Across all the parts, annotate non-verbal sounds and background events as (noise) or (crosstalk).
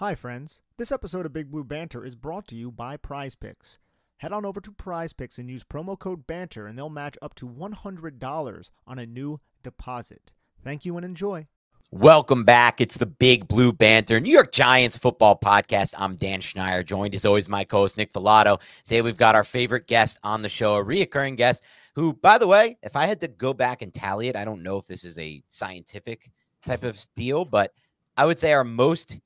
Hi, friends. This episode of Big Blue Banter is brought to you by PrizePicks. Head on over to PrizePicks and use promo code BANTER, and they'll match up to $100 on a new deposit. Thank you and enjoy. Welcome back. It's the Big Blue Banter, New York Giants football podcast. I'm Dan Schneider, joined as always my co-host Nick Falato. Today we've got our favorite guest on the show, a reoccurring guest who, by the way, if I had to go back and tally it, I don't know if this is a scientific type of deal, but I would say our most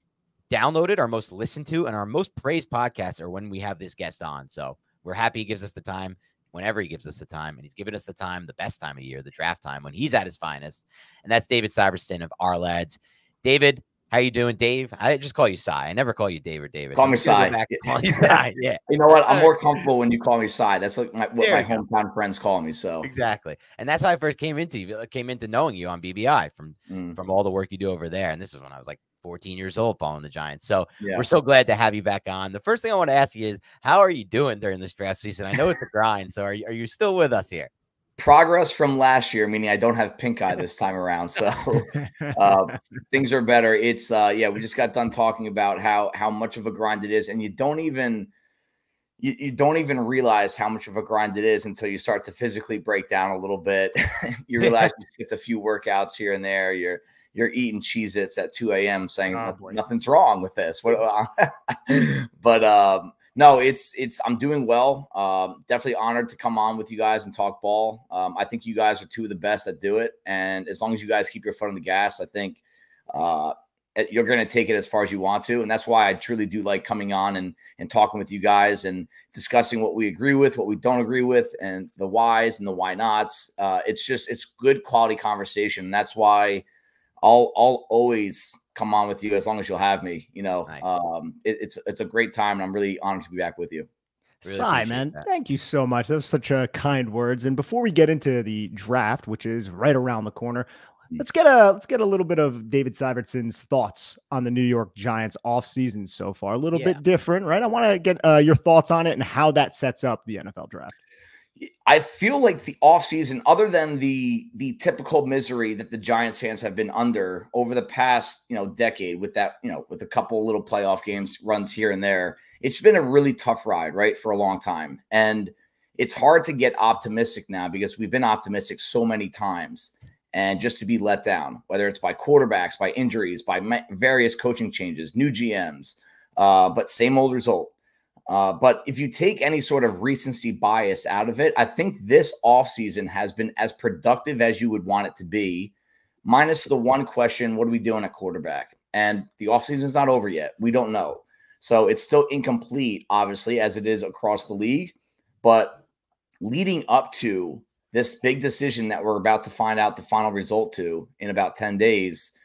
downloaded, our most listened to, and our most praised podcasts are when we have this guest on. So we're happy he gives us the time whenever he gives us the time. And he's given us the time, the best time of year, the draft time when he's at his finest. And that's David Syvertsen of Ourlads. David, how you doing, Dave? I just call you Cy. I never call you Dave or David. Call so me Cy. Call you Cy. (laughs) Yeah. You know what? I'm more comfortable when you call me Cy. That's like my, what there my hometown go. friends call me. So exactly, and that's how I first came into you. Came into knowing you on BBI from mm. from all the work you do over there. And this is when I was like 14 years old following the Giants. So yeah. we're so glad to have you back on. The first thing I want to ask you is how are you doing during this draft season? I know it's a grind. So are you, are you still with us here? Progress from last year, meaning I don't have pink eye (laughs) this time around. So uh, things are better. It's uh yeah, we just got done talking about how how much of a grind it is, and you don't even you, you don't even realize how much of a grind it is until you start to physically break down a little bit. (laughs) you (laughs) realize you get a few workouts here and there. You're you're eating Cheez Its at 2 a.m. saying oh, nothing's wrong with this. (laughs) but um, no, it's it's I'm doing well. Um, definitely honored to come on with you guys and talk ball. Um, I think you guys are two of the best that do it, and as long as you guys keep your foot on the gas, I think uh, you're going to take it as far as you want to, and that's why I truly do like coming on and and talking with you guys and discussing what we agree with, what we don't agree with, and the whys and the why nots. Uh, it's just it's good quality conversation. And that's why I'll I'll always come on with you as long as you'll have me. You know, nice. um, it, it's it's a great time, and I'm really honored to be back with you. Really Cy, man, that. thank you so much. That was such a kind words. And before we get into the draft, which is right around the corner, mm. let's get a let's get a little bit of David Syvertsen's thoughts on the New York Giants off season so far. A little yeah. bit different, right? I want to get uh, your thoughts on it and how that sets up the NFL draft. I feel like the offseason, other than the the typical misery that the Giants fans have been under over the past, you know, decade with that, you know, with a couple little playoff games runs here and there, it's been a really tough ride, right, for a long time. And it's hard to get optimistic now because we've been optimistic so many times and just to be let down, whether it's by quarterbacks, by injuries, by various coaching changes, new GMs, uh, but same old result. Uh, but if you take any sort of recency bias out of it, I think this offseason has been as productive as you would want it to be, minus the one question what are we doing at quarterback? And the offseason is not over yet. We don't know. So it's still incomplete, obviously, as it is across the league. But leading up to this big decision that we're about to find out the final result to in about 10 days,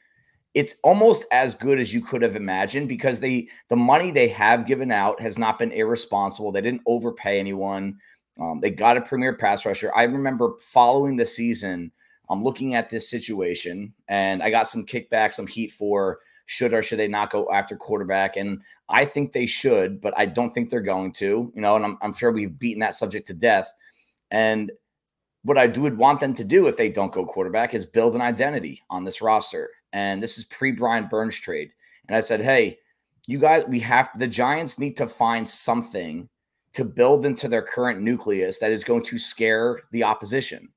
it's almost as good as you could have imagined because they the money they have given out has not been irresponsible. They didn't overpay anyone. Um, they got a premier pass rusher. I remember following the season, I'm um, looking at this situation, and I got some kickback, some heat for should or should they not go after quarterback? And I think they should, but I don't think they're going to. You know, and I'm, I'm sure we've beaten that subject to death. And what I would want them to do if they don't go quarterback is build an identity on this roster and this is pre Brian Burns trade. And I said, hey, you guys, we have the Giants need to find something to build into their current nucleus that is going to scare the opposition.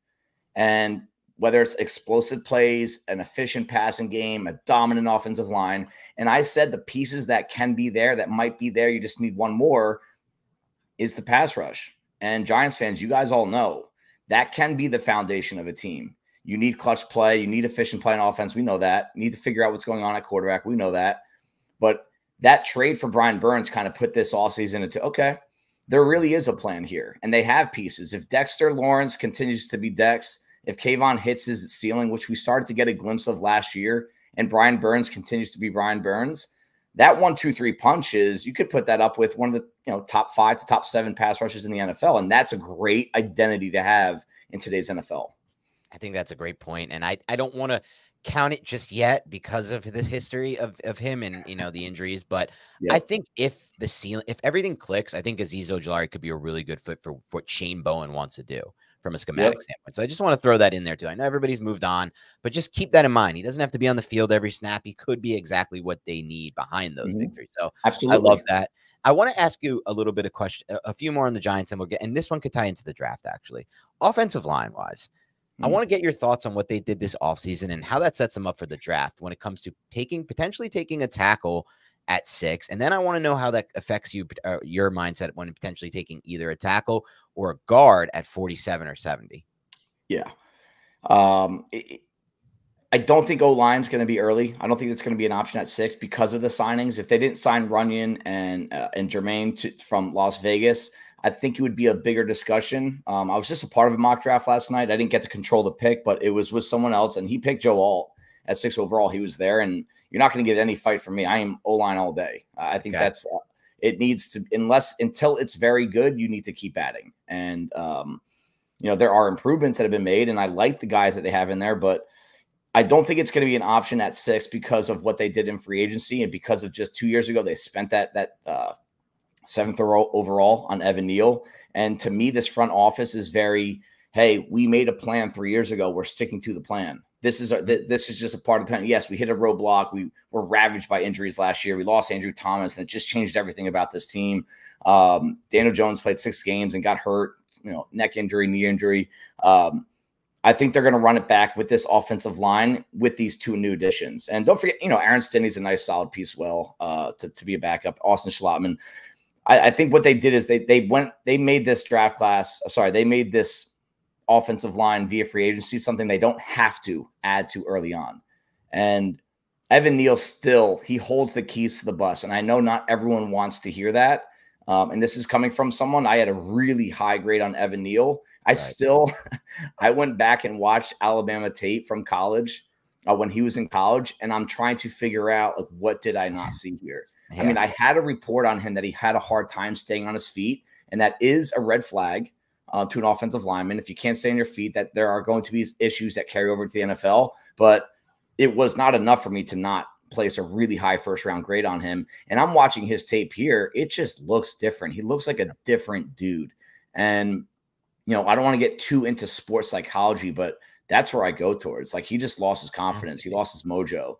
And whether it's explosive plays, an efficient passing game, a dominant offensive line. And I said the pieces that can be there, that might be there, you just need one more, is the pass rush. And Giants fans, you guys all know that can be the foundation of a team. You need clutch play. You need efficient play on offense. We know that. You need to figure out what's going on at quarterback. We know that. But that trade for Brian Burns kind of put this all into okay, there really is a plan here. And they have pieces. If Dexter Lawrence continues to be Dex, if Kayvon hits his ceiling, which we started to get a glimpse of last year, and Brian Burns continues to be Brian Burns, that one, two, three punches, you could put that up with one of the you know top five to top seven pass rushes in the NFL. And that's a great identity to have in today's NFL. I think that's a great point, and I I don't want to count it just yet because of the history of, of him and you know the injuries. But. I think if the ceiling, if everything clicks, I think Azeez Ojulari could be a really good fit for, for what Shane Bowen wants to do. from a schematic yep. standpoint. So I just want to throw that in there too. I know everybody's moved on, but just keep that in mind. He doesn't have to be on the field every snap. He could be exactly what they need behind those mm-hmm. victories. So Absolutely. I love that. I want to ask you a little bit of question, a few more on the Giants, and we'll get. And this one could tie into the draft actually. Offensive line wise, I want to get your thoughts on what they did this offseason and how that sets them up for the draft when it comes to taking potentially taking a tackle at six. And then I want to know how that affects you, uh, your mindset when potentially taking either a tackle or a guard at 47 or 70. Yeah. Um, it, I don't think O line's going to be early. I don't think it's going to be an option at six because of the signings. If they didn't sign Runyan and uh, and Jermaine to, from Las Vegas, I think it would be a bigger discussion. Um, I was just a part of a mock draft last night. I didn't get to control the pick, but it was with someone else, and he picked Joe Alt at six overall. He was there, and you're not going to get any fight from me. I am O line all day. I think okay. that's uh, it needs to unless until it's very good, you need to keep adding. And um, you know there are improvements that have been made, and I like the guys that they have in there, but I don't think it's going to be an option at six because of what they did in free agency and because of just two years ago they spent that that uh, seventh overall on Evan Neal. And to me, this front office is very, hey, we made a plan three years ago. We're sticking to the plan. This is this is just a part of the plan. Yes, we hit a roadblock. We were ravaged by injuries last year. We lost Andrew Thomas, and it just changed everything about this team. Um, Daniel Jones played six games and got hurt. You know, neck injury, knee injury. Um, I think they're going to run it back with this offensive line with these two new additions. And don't forget, you know, Aaron Stinnie's a nice, solid piece. Well, uh, to to be a backup. Austin Schlottmann. I, I think what they did is they they went they made this draft class. Sorry, they made this offensive line via free agency something they don't have to add to early on. And Evan Neal still he holds the keys to the bus, and I know not everyone wants to hear that. Um, and this is coming from someone I had a really high grade on Evan Neal. I right. still, (laughs) I went back and watched Alabama tape from college uh, when he was in college, and I'm trying to figure out like what did I not (laughs) see here. Yeah. I mean, I had a report on him that he had a hard time staying on his feet, and that is a red flag uh, to an offensive lineman. If you can't stay on your feet, that there are going to be issues that carry over to the NFL. But it was not enough for me to not place a really high first round grade on him. And I'm watching his tape here. It just looks different. He looks like a different dude. And, you know, I don't want to get too into sports psychology, but that's where I go towards. Like he just lost his confidence. He lost his mojo.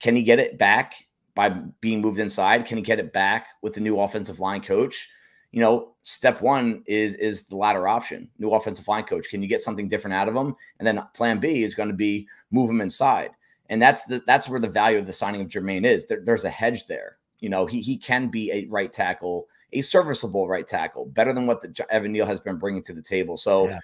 Can he get it back? By being moved inside? Can he get it back with the new offensive line coach? You know, step one is is the latter option, new offensive line coach. Can you get something different out of him? And then plan B is going to be move him inside. And that's the that's where the value of the signing of Jermaine is. There, there's a hedge there. You know, he he can be a right tackle, a serviceable right tackle, better than what the Evan Neal has been bringing to the table. So. Yeah.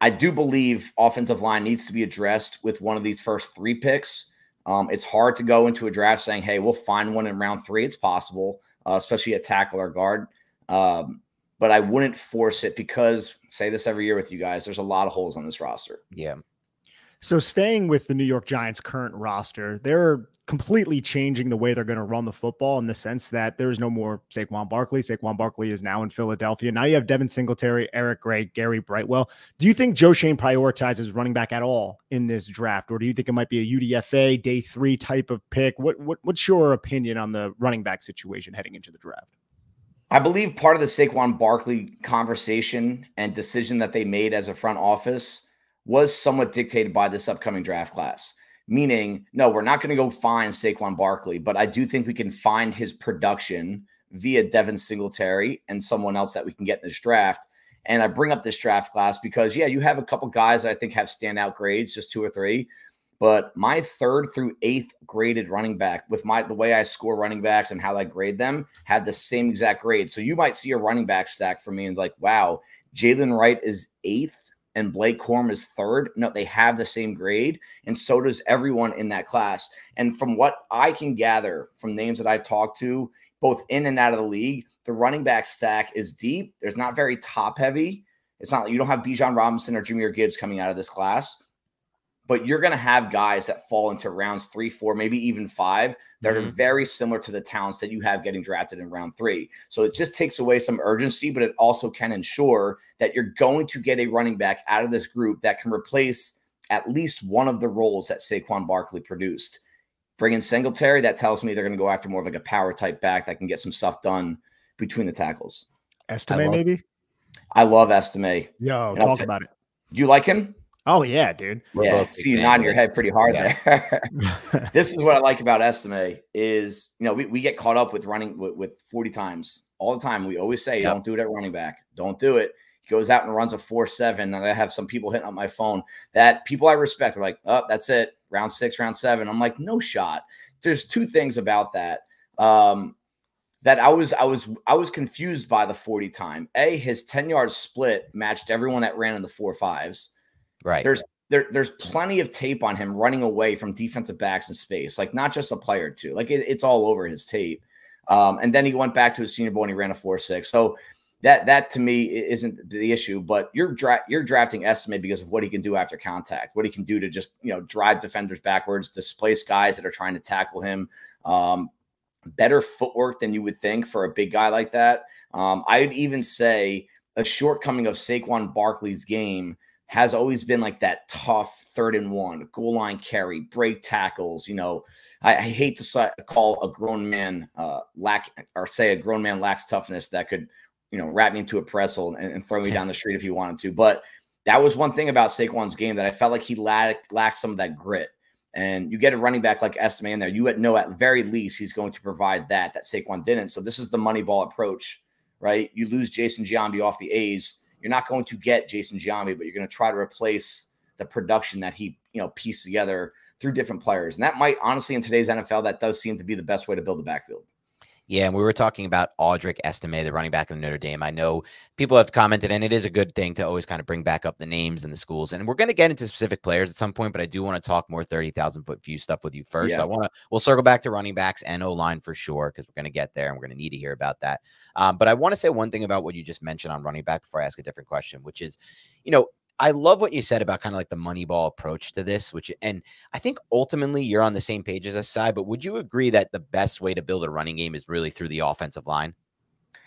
I do believe offensive line needs to be addressed with one of these first three picks. Um, it's hard to go into a draft saying, "Hey, we'll find one in round three. It's possible, uh, especially a tackle or guard. Um, but I wouldn't force it because, say this every year with you guys, there's a lot of holes on this roster. Yeah, so staying with the New York Giants current roster, they're completely changing the way they're going to run the football in the sense that there's no more Saquon Barkley. Saquon Barkley is now in Philadelphia. Now you have Devin Singletary, Eric Gray, Gary Brightwell. Do you think Joe Schoen prioritizes running back at all in this draft, or do you think it might be a UDFA day three type of pick? What, what what's your opinion on the running back situation heading into the draft? I believe part of the Saquon Barkley conversation and decision that they made as a front office was somewhat dictated by this upcoming draft class. Meaning, no, we're not going to go find Saquon Barkley, but I do think we can find his production via Devin Singletary and someone else that we can get in this draft. And I bring up this draft class because, yeah, you have a couple guys that I think have standout grades, just two or three. But my third through eighth graded running back, with my the way I score running backs and how I grade them, had the same exact grade. So you might see a running back stack for me and like, wow, Jaylen Wright is eighth and Blake Corum is third. No, they have the same grade, and so does everyone in that class. And from what I can gather from names that I've talked to, both in and out of the league, the running back stack is deep. There's not very top heavy. It's not like you don't have Bijan Robinson or Jahmyr Gibbs coming out of this class but you're going to have guys that fall into rounds three, four, maybe even five that mm-hmm. are very similar to the talents that you have getting drafted in round three. So it just takes away some urgency, but it also can ensure that you're going to get a running back out of this group that can replace at least one of the roles that Saquon Barkley produced. Bring in Singletary, that tells me they're going to go after more of like a power type back that can get some stuff done between the tackles. Estime, maybe? I love Estime. Yo, and talk about it. Do you like him? Oh yeah, dude. yeah, see you nodding your head pretty hard yeah. there. (laughs) (laughs) this is what I like about Estime is you know we, we get caught up with running with, with 40 times all the time. We always say yep. don't do it at running back. Don't do it. He goes out and runs a four seven. And I have some people hitting up my phone that people I respect are like, oh, that's it. Round six, round seven. I'm like, no shot. There's two things about that. Um, that I was I was I was confused by the 40 time. A his 10 yard split matched everyone that ran in the four fives. Right. There's there, there's plenty of tape on him running away from defensive backs in space, like not just a player too. Like it, it's all over his tape. Um, and then he went back to his senior bowl and he ran a four six. So that that to me isn't the issue. But you're dra- you're drafting Estime because of what he can do after contact, what he can do to just you know drive defenders backwards, displace guys that are trying to tackle him. Um, better footwork than you would think for a big guy like that. Um, I would even say a shortcoming of Saquon Barkley's game has always been like that tough third and one, goal line carry, break tackles. You know, I, I hate to call a grown man uh, lack or say a grown man lacks toughness that could, you know, wrap me into a pretzel and, and throw me down the street if he wanted to. But that was one thing about Saquon's game that I felt like he lacked, lacked some of that grit. And you get a running back like Estime in there, you know at very least he's going to provide that that Saquon didn't. So this is the money ball approach, right? You lose Jason Giambi off the A's, you're not going to get Jason Giambi, but you're going to try to replace the production that he you know pieced together through different players. And that might honestly in today's NFL that does seem to be the best way to build a backfield. Yeah, and we were talking about Audric Estime, the running back of Notre Dame. I know people have commented, and it is a good thing to always kind of bring back up the names and the schools. And we're going to get into specific players at some point, but I do want to talk more 30,000 foot view stuff with you first. Yeah. So I want to, we'll circle back to running backs and O line for sure, because we're going to get there and we're going to need to hear about that. Um, but I want to say one thing about what you just mentioned on running back before I ask a different question, which is, you know, I love what you said about kind of like the money ball approach to this, which and I think ultimately you're on the same page as us, Cy. But would you agree that the best way to build a running game is really through the offensive line?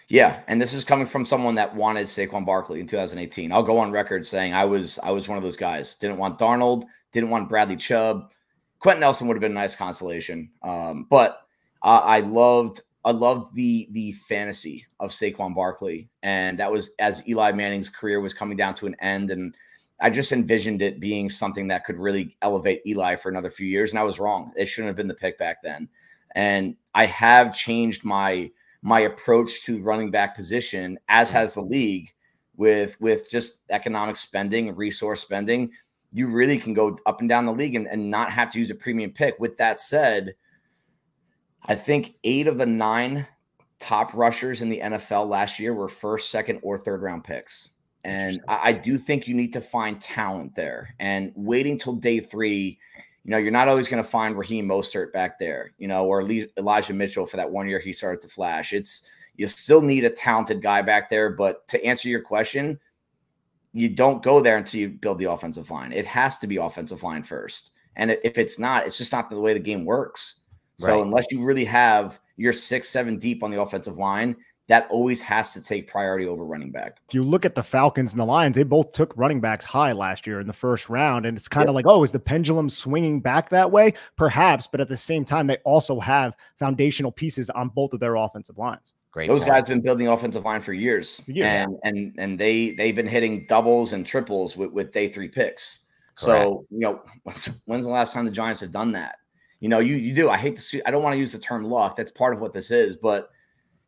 Yeah, and this is coming from someone that wanted Saquon Barkley in 2018. I'll go on record saying I was I was one of those guys. Didn't want Darnold, didn't want Bradley Chubb. Quenton Nelson would have been a nice consolation, um, but I loved I loved the the fantasy of Saquon Barkley, and that was as Eli Manning's career was coming down to an end, and I just envisioned it being something that could really elevate Eli for another few years, and I was wrong. It shouldn't have been the pick back then, and I have changed my my approach to running back position, as has the league, with with just economic spending, resource spending. You really can go up and down the league and, and not have to use a premium pick. With that said I think eight of the nine top rushers in the NFL last year were first, second, or third round picks. And I, I do think you need to find talent there. And waiting till day three, you know, you're not always going to find Raheem Mostert back there, you know, or Elijah Mitchell for that one year he started to flash. It's you still need a talented guy back there. But to answer your question, you don't go there until you build the offensive line. It has to be offensive line first. And if it's not, it's just not the way the game works. So right. unless you really have your six, seven deep on the offensive line, that always has to take priority over running back. If you look at the Falcons and the Lions, they both took running backs high last year in the first round. And it's kind of like, oh, is the pendulum swinging back that way? Perhaps. But at the same time, they also have foundational pieces on both of their offensive lines. Great. Those point. guys have been building the offensive line for years. For years. And and and they they've been hitting doubles and triples with, with day three picks. Correct. So, you know, (laughs) when's the last time the Giants have done that? You know, you you do. I hate to see. I don't want to use the term luck. That's part of what this is, but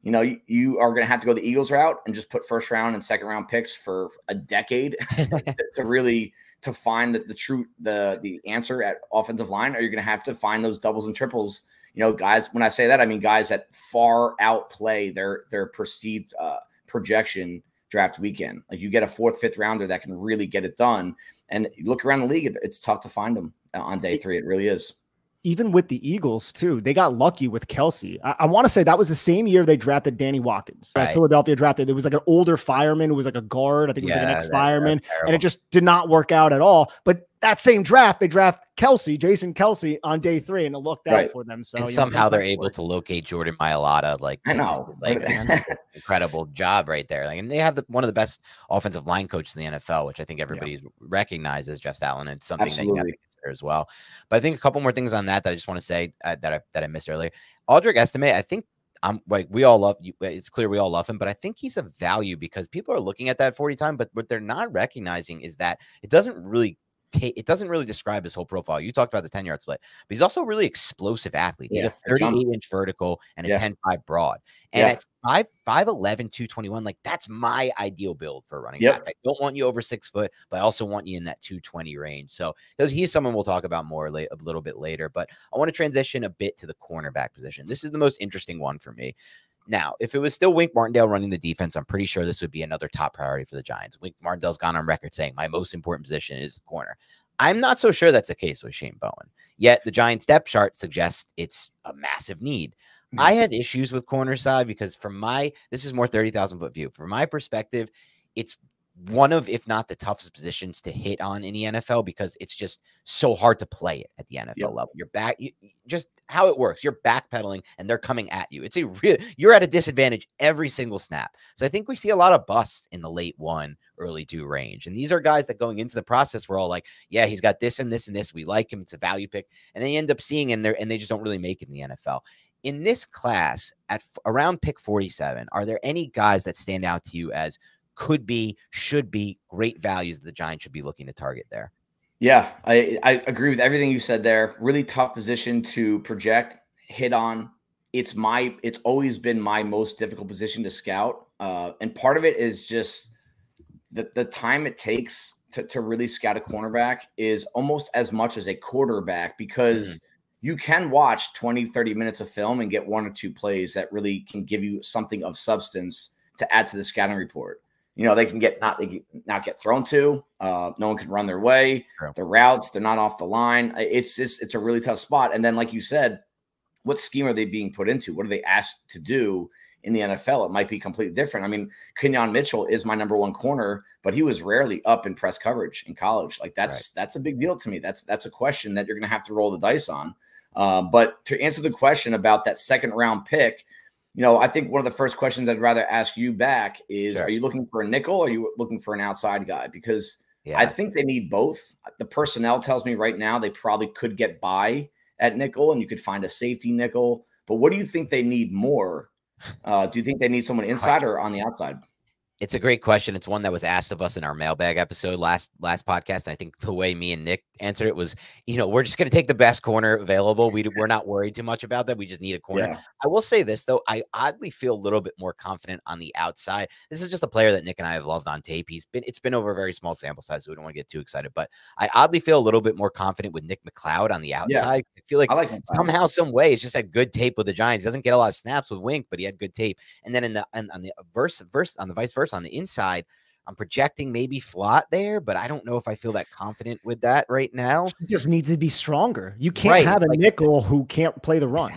you know, you, you are going to have to go the Eagles route and just put first round and second round picks for a decade (laughs) to, (laughs) to, really to find the, the true the the answer at offensive line. Or you're going to have to find those doubles and triples. You know, guys. When I say that, I mean guys that far outplay their their perceived uh, projection draft weekend. Like you get a fourth, fifth rounder that can really get it done. And look around the league; it's tough to find them on day three. It really is even with the Eagles too, they got lucky with Kelce. I, I want to say that was the same year they drafted Danny Watkins. Right. Philadelphia drafted. It was like an older fireman who was like a guard. I think it was yeah, like an ex-fireman, and it just did not work out at all. But that same draft, they draft Kelce, Jason Kelce, on day three, and it looked out right. for them. So and somehow they're able to locate Jordan Mailata. Like I know, like (laughs) incredible job right there. Like, and they have the, one of the best offensive line coaches in the NFL, which I think everybody yeah. recognizes. Jeff Stoutland. It's something Absolutely. that you have to consider as well. But I think a couple more things on that that I just want to say uh, that I that I missed earlier. Audric Estime, I think I'm like we all love you. It's clear we all love him, but I think he's a value because people are looking at that 40 time, but what they're not recognizing is that it doesn't really it doesn't really describe his whole profile. You talked about the 10 yard split, but he's also a really explosive athlete. He had a 38 inch vertical and a yeah. 10 5 broad. And yeah. at 5 5 11, 221, like that's my ideal build for running yep. back. I don't want you over six foot, but I also want you in that 220 range. So he's someone we'll talk about more late, a little bit later. But I want to transition a bit to the cornerback position. This is the most interesting one for me. Now, if it was still Wink Martindale running the defense, I'm pretty sure this would be another top priority for the Giants. Wink Martindale's gone on record saying my most important position is corner. I'm not so sure that's the case with Shane Bowen. Yet the Giants depth chart suggests it's a massive need. I had issues with corner Cy because from my this is more 30,000 foot view. From my perspective, it's one of, if not the toughest positions to hit on in the NFL because it's just so hard to play it at the NFL yep. level. You're back, you, just how it works. You're backpedaling and they're coming at you. It's a real, you're at a disadvantage every single snap. So I think we see a lot of busts in the late one, early two range. And these are guys that going into the process, we're all like, yeah, he's got this and this and this. We like him. It's a value pick. And they end up seeing in there and they just don't really make it in the NFL in this class at around pick 47 are there any guys that stand out to you as could be, should be great values that the Giants should be looking to target there. Yeah, I, I agree with everything you said there. Really tough position to project, hit on. It's my, it's always been my most difficult position to scout. Uh, and part of it is just the, the time it takes to, to really scout a cornerback is almost as much as a quarterback because mm-hmm. you can watch 20, 30 minutes of film and get one or two plays that really can give you something of substance to add to the scouting report you know they can get not they not get thrown to. Uh, no one can run their way. The routes they're not off the line. It's just it's a really tough spot. And then, like you said, what scheme are they being put into? What are they asked to do in the NFL? It might be completely different. I mean, Quinyon Mitchell is my number one corner, but he was rarely up in press coverage in college. Like that's right. that's a big deal to me. That's that's a question that you're going to have to roll the dice on. Uh, but to answer the question about that second round pick, you know, I think one of the first questions I'd rather ask you back is sure. are you looking for a nickel or are you looking for an outside guy? Because yeah. I think they need both. The personnel tells me right now they probably could get by at nickel and you could find a safety nickel. But what do you think they need more? Uh, do you think they need someone inside or on the outside? It's a great question. It's one that was asked of us in our mailbag episode last last podcast. And I think the way me and Nick answered it was, you know, we're just going to take the best corner available. We we're not worried too much about that. We just need a corner. Yeah. I will say this though, I oddly feel a little bit more confident on the outside. This is just a player that Nick and I have loved on tape. He's been it's been over a very small sample size, so we don't want to get too excited. But I oddly feel a little bit more confident with Nick McCloud on the outside. Yeah. I feel like, I like somehow, some way, he's just had good tape with the Giants. He doesn't get a lot of snaps with Wink, but he had good tape. And then in the and on the verse verse on the vice versa on the inside. I'm projecting maybe flat there, but I don't know if I feel that confident with that right now. He just needs to be stronger. You can't right. have a like, nickel who can't play the run.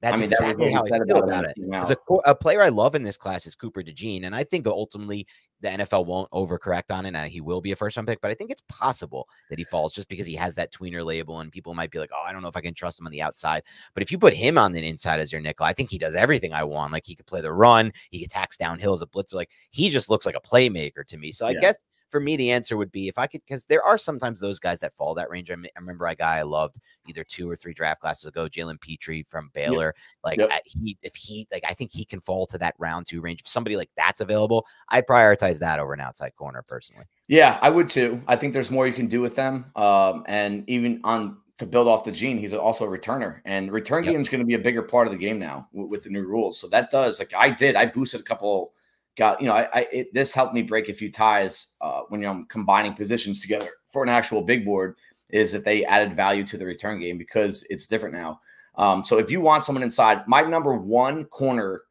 That's I mean, exactly that how I feel about it. As a, a player I love in this class is Cooper DeJean, and I think ultimately the NFL won't overcorrect on it and he will be a first round pick, but I think it's possible that he falls just because he has that tweener label and people might be like, oh, I don't know if I can trust him on the outside. But if you put him on the inside as your nickel, I think he does everything I want. Like he could play the run, he attacks downhill as a blitzer. Like he just looks like a playmaker to me. So I guess for me, the answer would be if I could, because there are sometimes those guys that fall that range. I, I, remember a guy I loved either two or three draft classes ago, Jalen Pitre from Baylor. Yep. Like yep. he, if he, like I think he can fall to that round two range. If somebody like that's available, I prioritize that over an outside corner personally. Yeah, I would too. I think there's more you can do with them, um, and even on to build off DeJean, he's also a returner, and return yep. game is going to be a bigger part of the game now with, with the new rules. So that does like I did. I boosted a couple got you know I, I it, this helped me break a few ties uh, when you know I'm combining positions together for an actual big board is that they added value to the return game because it's different now. Um, so if you want someone inside, my number one corner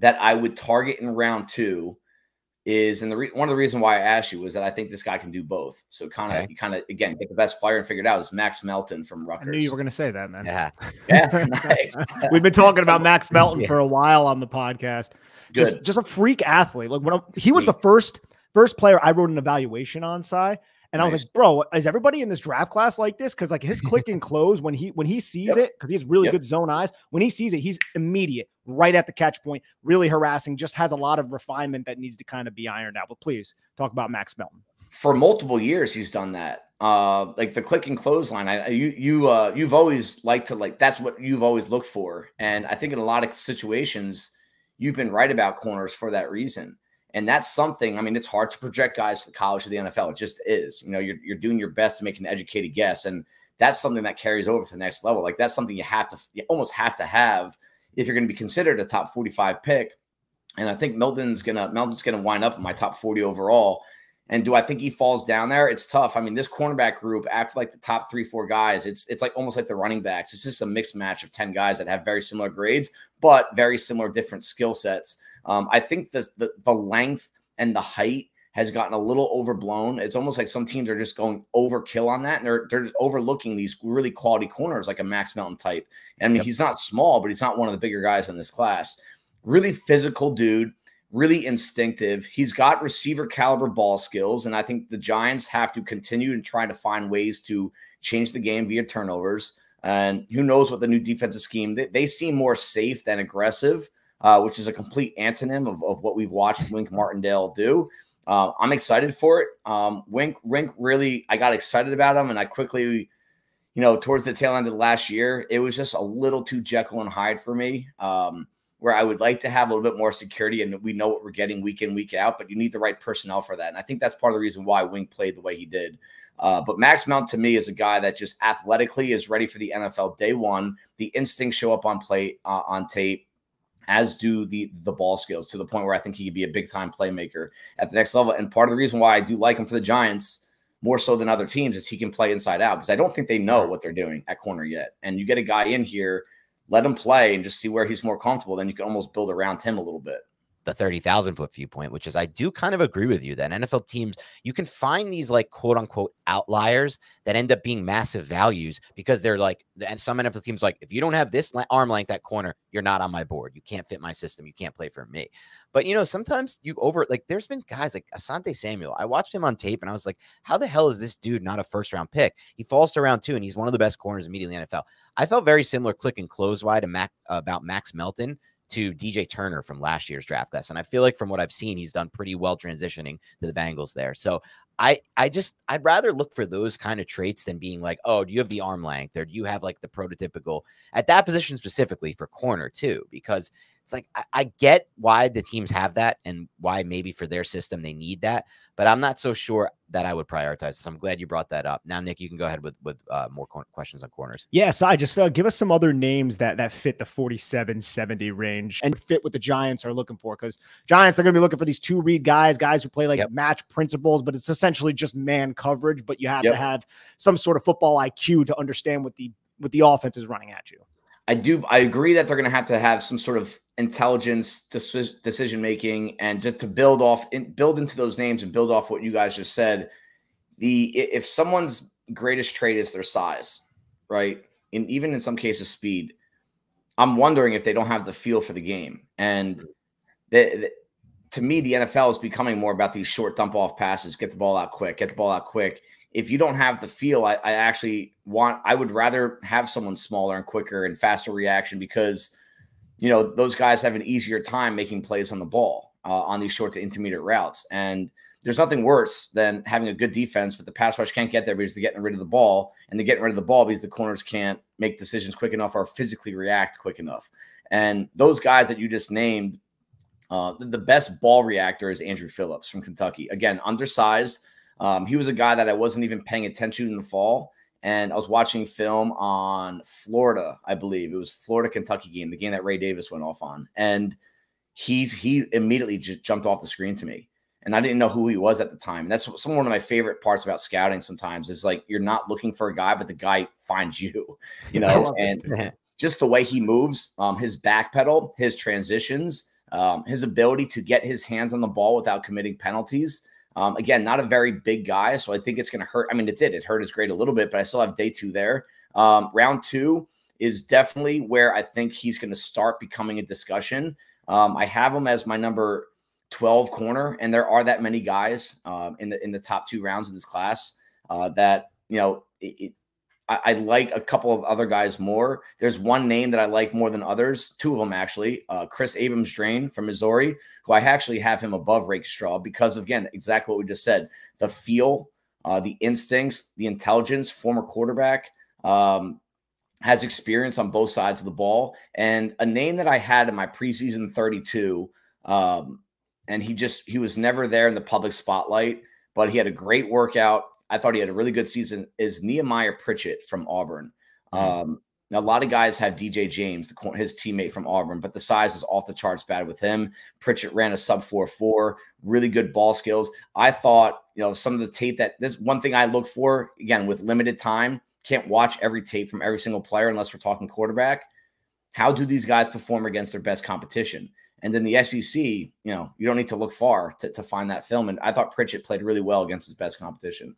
that I would target in round two is, and the re- one of the reasons why I asked you was that I think this guy can do both. So kind of, okay. kind of again get the best player and figure it out is Max Melton from Rutgers. I knew you were going to say that, man. Yeah, yeah, (laughs) (laughs) nice. We've been talking about Max Melton yeah. for a while on the podcast. Just Good. just a freak athlete. Like when I'm, he was the first first player I wrote an evaluation on, Cy. And nice. I was like, bro, is everybody in this draft class like this? Because like his click and (laughs) close when he when he sees yep. it, because he has really yep. good zone eyes. When he sees it, he's immediate, right at the catch point, really harassing. Just has a lot of refinement that needs to kind of be ironed out. But please talk about Max Melton. for multiple years he's done that. Uh, like the click and close clothesline. I you you uh you've always liked to like that's what you've always looked for, and I think in a lot of situations you've been right about corners for that reason. And that's something, I mean, it's hard to project guys to the college to the NFL. It just is. You know, you're, you're doing your best to make an educated guess. And that's something that carries over to the next level. Like that's something you have to, you almost have to have if you're going to be considered a top 45 pick. And I think Melton's going to, Melton's going to wind up in my top 40 overall. And do I think he falls down there? It's tough. I mean, this cornerback group, after like the top three, four guys, it's it's like almost like the running backs. It's just a mixed match of 10 guys that have very similar grades, but very similar different skill sets. Um, I think the, the the length and the height has gotten a little overblown. It's almost like some teams are just going overkill on that, and they're they're just overlooking these really quality corners like a Max Melton type. And I mean, yep. he's not small, but he's not one of the bigger guys in this class. Really physical dude really instinctive. He's got receiver caliber ball skills, and I think the Giants have to continue and try to find ways to change the game via turnovers. And who knows what the new defensive scheme? They, they seem more safe than aggressive, uh, which is a complete antonym of, of what we've watched Wink Martindale do. Uh, I'm excited for it. Um, Wink, Wink really, I got excited about him, and I quickly, you know, towards the tail end of last year, it was just a little too Jekyll and Hyde for me. Um, where I would like to have a little bit more security and we know what we're getting week in, week out, but you need the right personnel for that. And I think that's part of the reason why Wink played the way he did. Uh, but Max Melton to me is a guy that just athletically is ready for the NFL day one. The instincts show up on play uh, on tape, as do the the ball skills to the point where I think he could be a big time playmaker at the next level. And part of the reason why I do like him for the Giants more so than other teams is he can play inside out because I don't think they know what they're doing at corner yet. And you get a guy in here let him play and just see where he's more comfortable. Then you can almost build around him a little bit the 30,000 foot viewpoint, which is I do kind of agree with you that NFL teams, you can find these like quote unquote outliers that end up being massive values because they're like, and some NFL teams like, if you don't have this arm length at corner, you're not on my board. You can't fit my system. You can't play for me. But you know, sometimes you over like there's been guys like Asante Samuel. I watched him on tape and I was like, how the hell is this dude not a first round pick? He falls to round two and he's one of the best corners immediately in the NFL. I felt very similar click and close wide to Mac, about Max Melton to DJ Turner from last year's draft class. And I feel like from what I've seen, he's done pretty well transitioning to the Bengals there. So I I just I'd rather look for those kind of traits than being like, oh, do you have the arm length or do you have like the prototypical at that position specifically for corner too? Because it's like I, I get why the teams have that and why maybe for their system they need that, but I'm not so sure that I would prioritize this. I'm glad you brought that up. Now, Nick, you can go ahead with with uh, more questions on corners. Yes, I just uh, give us some other names that that fit the 47 70 range and fit what the Giants are looking for because Giants are going to be looking for these two read guys, guys who play like yep. match principles, but it's essentially just man coverage. But you have yep. to have some sort of football IQ to understand what the what the offense is running at you. I do. I agree that they're going to have to have some sort of intelligence, decision making, and just to build off, in, build into those names and build off what you guys just said. The if someone's greatest trait is their size, right, and even in some cases speed, I'm wondering if they don't have the feel for the game. And the, the, to me, the NFL is becoming more about these short dump off passes, get the ball out quick, get the ball out quick if you don't have the feel, I, I, actually want, I would rather have someone smaller and quicker and faster reaction because, you know, those guys have an easier time making plays on the ball uh, on these short to intermediate routes. And there's nothing worse than having a good defense, but the pass rush can't get there because they're getting rid of the ball and they're getting rid of the ball because the corners can't make decisions quick enough or physically react quick enough. And those guys that you just named, uh, the, best ball reactor is Andru Phillips from Kentucky. Again, undersized um, he was a guy that I wasn't even paying attention in the fall. And I was watching film on Florida, I believe it was Florida Kentucky game, the game that Ray Davis went off on, and he's he immediately just jumped off the screen to me, and I didn't know who he was at the time. And that's some one of my favorite parts about scouting. Sometimes is like you're not looking for a guy, but the guy finds you, (laughs) you (laughs) know, and (laughs) just the way he moves, um, his back pedal, his transitions, um, his ability to get his hands on the ball without committing penalties. Um, again, not a very big guy, so I think it's going to hurt. I mean, it did. It hurt his grade a little bit, but I still have day two there. Um, round two is definitely where I think he's going to start becoming a discussion. Um, I have him as my number 12 corner, and there are that many guys um, in the in the top two rounds in this class uh, that you know it, it, I, like a couple of other guys more. There's one name that I like more than others, two of them actually. Uh, Kris Abrams Draine from Missouri, who I actually have him above Rakestraw because, again, exactly what we just said the feel, uh, the instincts, the intelligence, former quarterback. Um, has experience on both sides of the ball. And a name that I had in my preseason 32, um, and he just he was never there in the public spotlight, but he had a great workout I thought he had a really good season. Is Nehemiah Pritchett from Auburn? Mm-hmm. Um, now, a lot of guys have DJ James, the, his teammate from Auburn, but the size is off the charts bad with him. Pritchett ran a sub 4 4, really good ball skills. I thought, you know, some of the tape that this one thing I look for, again, with limited time, can't watch every tape from every single player unless we're talking quarterback. How do these guys perform against their best competition? And then the SEC, you know, you don't need to look far to, to find that film. And I thought Pritchett played really well against his best competition.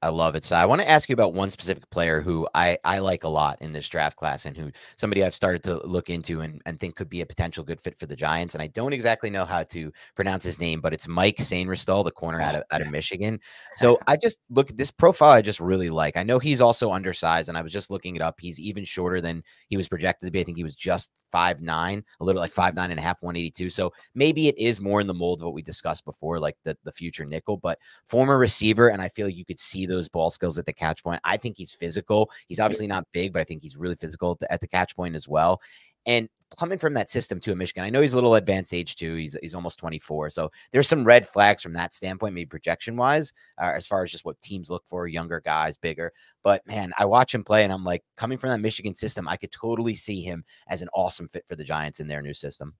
I love it. So I want to ask you about one specific player who I, I like a lot in this draft class and who somebody I've started to look into and, and think could be a potential good fit for the Giants. And I don't exactly know how to pronounce his name, but it's Mike Sainristil, the corner out of, out of (laughs) Michigan. So I just look at this profile I just really like. I know he's also undersized, and I was just looking it up. He's even shorter than he was projected to be. I think he was just five nine, a little like five nine and a half, 182. So maybe it is more in the mold of what we discussed before, like the, the future nickel, but former receiver, and I feel like you could see those ball skills at the catch point. I think he's physical. He's obviously not big, but I think he's really physical at the, at the catch point as well. And coming from that system to a Michigan, I know he's a little advanced age too. He's he's almost 24. So there's some red flags from that standpoint, maybe projection wise, uh, as far as just what teams look for, younger guys, bigger. But man, I watch him play and I'm like, coming from that Michigan system, I could totally see him as an awesome fit for the Giants in their new system.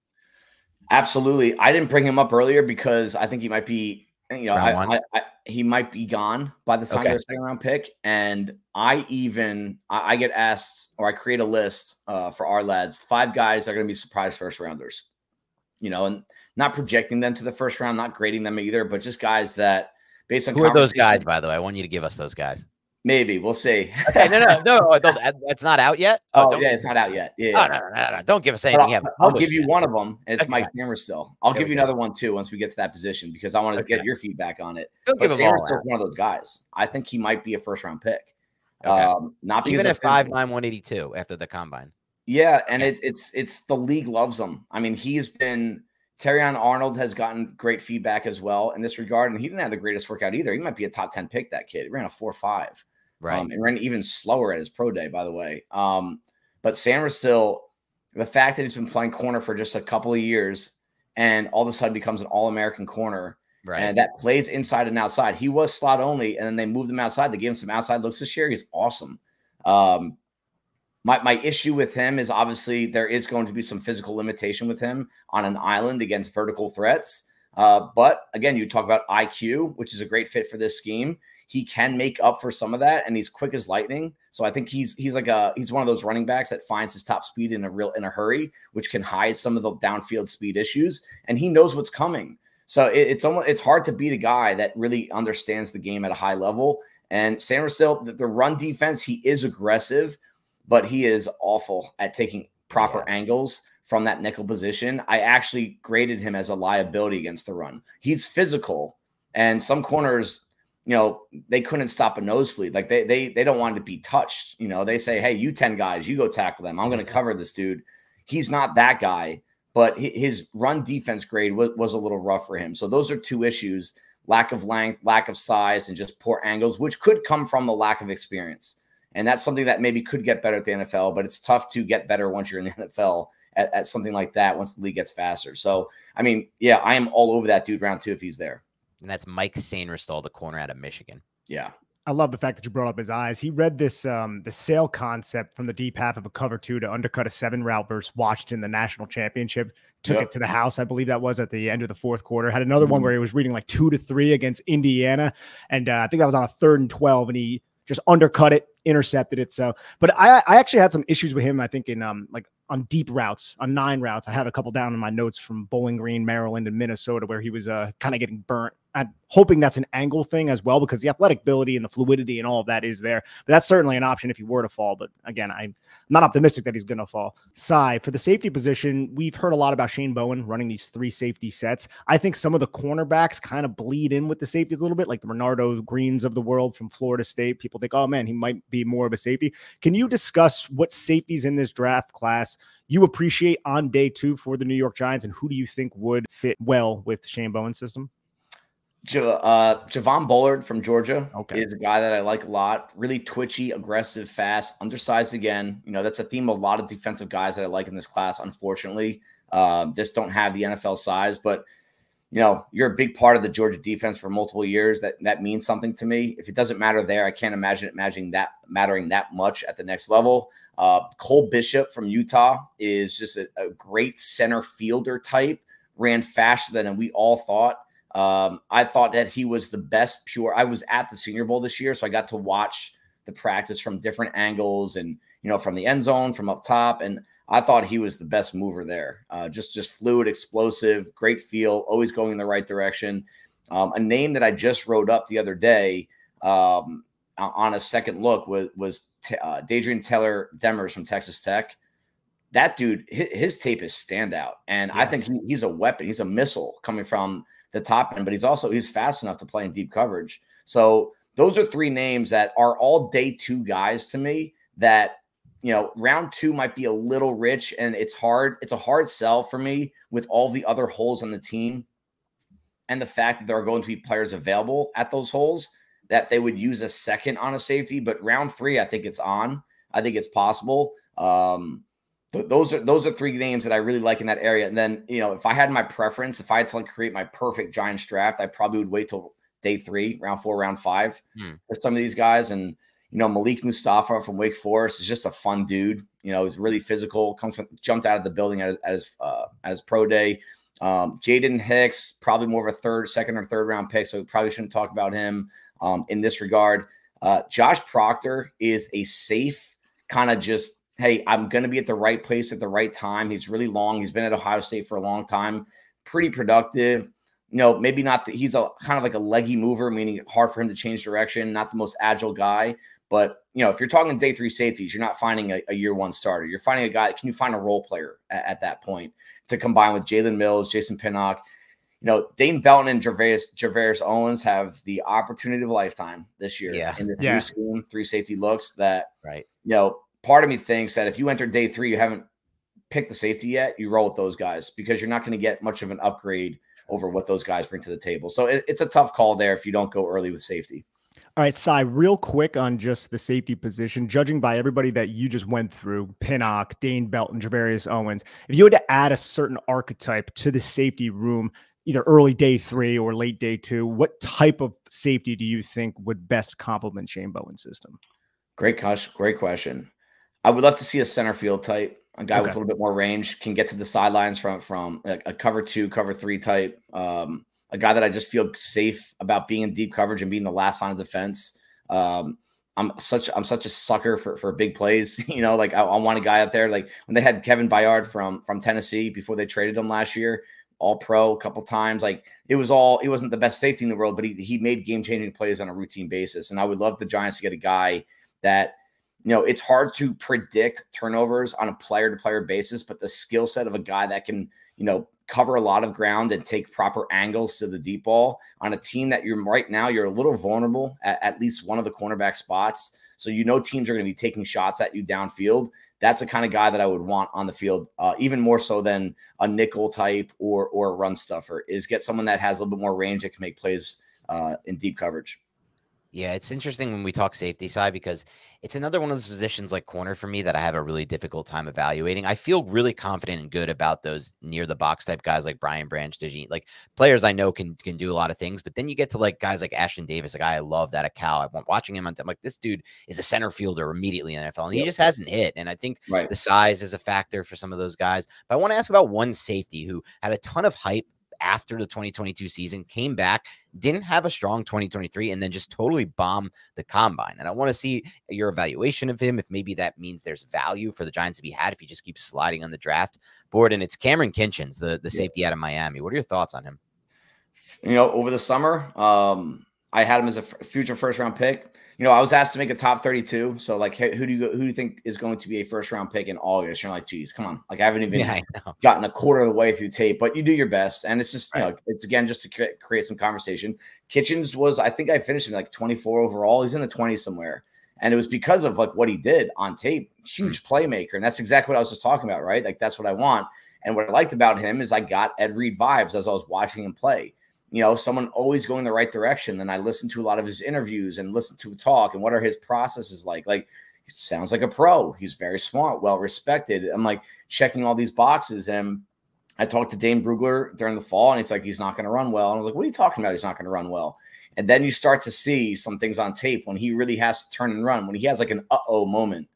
Absolutely. I didn't bring him up earlier because I think he might be you know, I, I, I, he might be gone by the time okay. of second round pick. And I even I, get asked or I create a list uh, for Ourlads, five guys are going to be surprise first rounders. You know, and not projecting them to the first round, not grading them either, but just guys that based on who are those guys. By the way, I want you to give us those guys. Maybe we'll see. okay, no, no, no, that's not out yet. Oh, oh yeah, it's not out yet. Yeah, oh, no, no, no, no, don't give us anything. I'll, I'll give you yet. one of them. It's okay. Mike Sainristil. I'll give you another one too once we get to that position because I want to okay. get your feedback on it. Don't but one of those guys. I think he might be a first round pick. Okay. Um, not even at five nine one eighty two after the combine. Yeah, and it's it's it's the league loves him. I mean, he's been Terrion Arnold has gotten great feedback as well in this regard, and he didn't have the greatest workout either. He might be a top ten pick. That kid he ran a four five. Right. Um, and ran even slower at his pro day, by the way. Um, but Sainristil, the fact that he's been playing corner for just a couple of years and all of a sudden becomes an all American corner. Right. And that plays inside and outside. He was slot only, and then they moved him outside. They gave him some outside looks this year. He's awesome. Um, my, my issue with him is obviously there is going to be some physical limitation with him on an island against vertical threats. Uh, but again, you talk about IQ, which is a great fit for this scheme. He can make up for some of that and he's quick as lightning. So i think he's he's like a he's one of those running backs that finds his top speed in a real in a hurry which can hide some of the downfield speed issues and he knows what's coming. So it, it's almost it's hard to beat a guy that really understands the game at a high level. And Sainristil, the, the run defense he is aggressive but he is awful at taking proper yeah. angles from that nickel position i actually graded him as a liability against the run he's physical and some corners you know, they couldn't stop a nosebleed. Like they they they don't want to be touched. You know, they say, "Hey, you 10 guys, you go tackle them. I'm going to cover this dude." He's not that guy, but his run defense grade was, was a little rough for him. So those are two issues: lack of length, lack of size, and just poor angles, which could come from the lack of experience. And that's something that maybe could get better at the NFL, but it's tough to get better once you're in the NFL at, at something like that once the league gets faster. So, I mean, yeah, I am all over that dude round two if he's there and that's Mike Sainristil, the corner out of Michigan. Yeah. I love the fact that you brought up his eyes. He read this um the sail concept from the deep half of a cover two to undercut a seven route versus Washington in the national championship. Took yep. it to the house, I believe that was at the end of the fourth quarter. Had another mm-hmm. one where he was reading like two to three against Indiana, and uh, I think that was on a third and twelve, and he just undercut it, intercepted it. So, but I I actually had some issues with him. I think in um like on deep routes, on nine routes. I had a couple down in my notes from Bowling Green, Maryland, and Minnesota, where he was uh, kind of getting burnt I'm hoping that's an angle thing as well because the athletic ability and the fluidity and all of that is there. But that's certainly an option if he were to fall. But again, I'm not optimistic that he's going to fall. Cy, for the safety position, we've heard a lot about Shane Bowen running these three safety sets. I think some of the cornerbacks kind of bleed in with the safeties a little bit, like the Renardo Greens of the world from Florida State. People think, oh man, he might be more of a safety. Can you discuss what safeties in this draft class? you appreciate on day two for the New York Giants, and who do you think would fit well with Shane Bowen's system? Uh, Javon Bullard from Georgia okay. is a guy that I like a lot. Really twitchy, aggressive, fast, undersized again. You know, that's a theme of a lot of defensive guys that I like in this class. Unfortunately, uh, just don't have the NFL size. But you know, you're a big part of the Georgia defense for multiple years. That that means something to me. If it doesn't matter there, I can't imagine it imagining that mattering that much at the next level. Uh, Cole Bishop from Utah is just a, a great center fielder type. Ran faster than we all thought. Um, I thought that he was the best pure. I was at the Senior Bowl this year, so I got to watch the practice from different angles and you know from the end zone, from up top, and I thought he was the best mover there. Uh, just just fluid, explosive, great feel, always going in the right direction. Um, a name that I just wrote up the other day um, on a second look was was uh, Dadrian Taylor Demers from Texas Tech. That dude, his, his tape is standout, and yes. I think he, he's a weapon. He's a missile coming from the top end, but he's also he's fast enough to play in deep coverage. So those are three names that are all day two guys to me that you know round two might be a little rich and it's hard it's a hard sell for me with all the other holes on the team and the fact that there are going to be players available at those holes that they would use a second on a safety but round three i think it's on i think it's possible um those are those are three names that I really like in that area. And then you know, if I had my preference, if I had to like create my perfect Giants draft, I probably would wait till day three, round four, round five hmm. with some of these guys. And you know, Malik Mustapha from Wake Forest is just a fun dude. You know, he's really physical. Comes from jumped out of the building at, at his uh, as pro day. Um, Jaden Hicks, probably more of a third, second, or third round pick, so we probably shouldn't talk about him um, in this regard. Uh, Josh Proctor is a safe kind of just hey, I'm going to be at the right place at the right time. He's really long. He's been at Ohio State for a long time, pretty productive. You know, maybe not. The, he's a kind of like a leggy mover, meaning hard for him to change direction. Not the most agile guy, but you know, if you're talking day three safeties, you're not finding a, a year one starter. You're finding a guy. Can you find a role player at, at that point to combine with Jalen Mills, Jason Pinnock? You know, Dane Belton and Gervais, Gervais Owens have the opportunity of a lifetime this year yeah. in the yeah. scheme, three safety looks that, right. you know, part of me thinks that if you enter day three, you haven't picked the safety yet, you roll with those guys because you're not going to get much of an upgrade over what those guys bring to the table. So it, it's a tough call there if you don't go early with safety. All right, Cy, real quick on just the safety position, judging by everybody that you just went through, Pinnock, Dane Belton, Gervais Owens, if you had to add a certain archetype to the safety room, either early day three or late day two, what type of safety do you think would best complement Shane Bowen's system? Great question. Great question. I would love to see a center field type, a guy okay. with a little bit more range, can get to the sidelines from from a, a cover two, cover three type. Um, a guy that I just feel safe about being in deep coverage and being the last line of defense. Um, I'm such I'm such a sucker for for big plays. (laughs) you know, like I, I, want a guy out there. Like when they had Kevin Byard from from Tennessee before they traded him last year, all pro a couple times. Like it was all it wasn't the best safety in the world, but he he made game changing plays on a routine basis. And I would love the Giants to get a guy that you know, it's hard to predict turnovers on a player to player basis, but the skill set of a guy that can, you know, cover a lot of ground and take proper angles to the deep ball on a team that you're right now, you're a little vulnerable at, at least one of the cornerback spots. So, you know, teams are going to be taking shots at you downfield. That's the kind of guy that I would want on the field, uh, even more so than a nickel type or or a run stuffer. Is get someone that has a little bit more range that can make plays uh, in deep coverage. Yeah, it's interesting when we talk safety side because it's another one of those positions like corner for me that I have a really difficult time evaluating. I feel really confident and good about those near the box type guys like Brian Branch, DeJean, like players I know can can do a lot of things. But then you get to like guys like Ashton Davis, a guy I love that at Cal. I am watching him on I'm like, this dude is a center fielder immediately in NFL, and yep. he just hasn't hit. And I think right. the size is a factor for some of those guys. But I want to ask about one safety who had a ton of hype after the 2022 season, came back, didn't have a strong 2023, and then just totally bombed the combine. And I want to see your evaluation of him, if maybe that means there's value for the Giants to be had if he just keeps sliding on the draft board. And it's Cameron Kinchens, the, the safety out of Miami. What are your thoughts on him? You know, over the summer, um, I had him as a future first round pick. You know, I was asked to make a top 32. So, like, who do you who do you think is going to be a first round pick in August? You're like, geez, come on. Like, I haven't even (laughs) yeah, gotten a quarter of the way through tape, but you do your best. And it's just, right. you know, it's again just to create, some conversation. Kinchens was, I think I finished him like 24 overall. He's in the 20s somewhere. And it was because of like what he did on tape. Huge mm-hmm. playmaker. And that's exactly what I was just talking about, right? Like, that's what I want. And what I liked about him is I got Ed Reed vibes as I was watching him play you know, someone always going the right direction. Then I listen to a lot of his interviews and listen to talk and what are his processes like. Like he sounds like a pro. He's very smart, well respected. I'm like checking all these boxes. And I talked to Dane Brugler during the fall, and he's like, he's not going to run well. And I was like, what are you talking about? He's not going to run well. And then you start to see some things on tape when he really has to turn and run, when he has like an uh oh moment,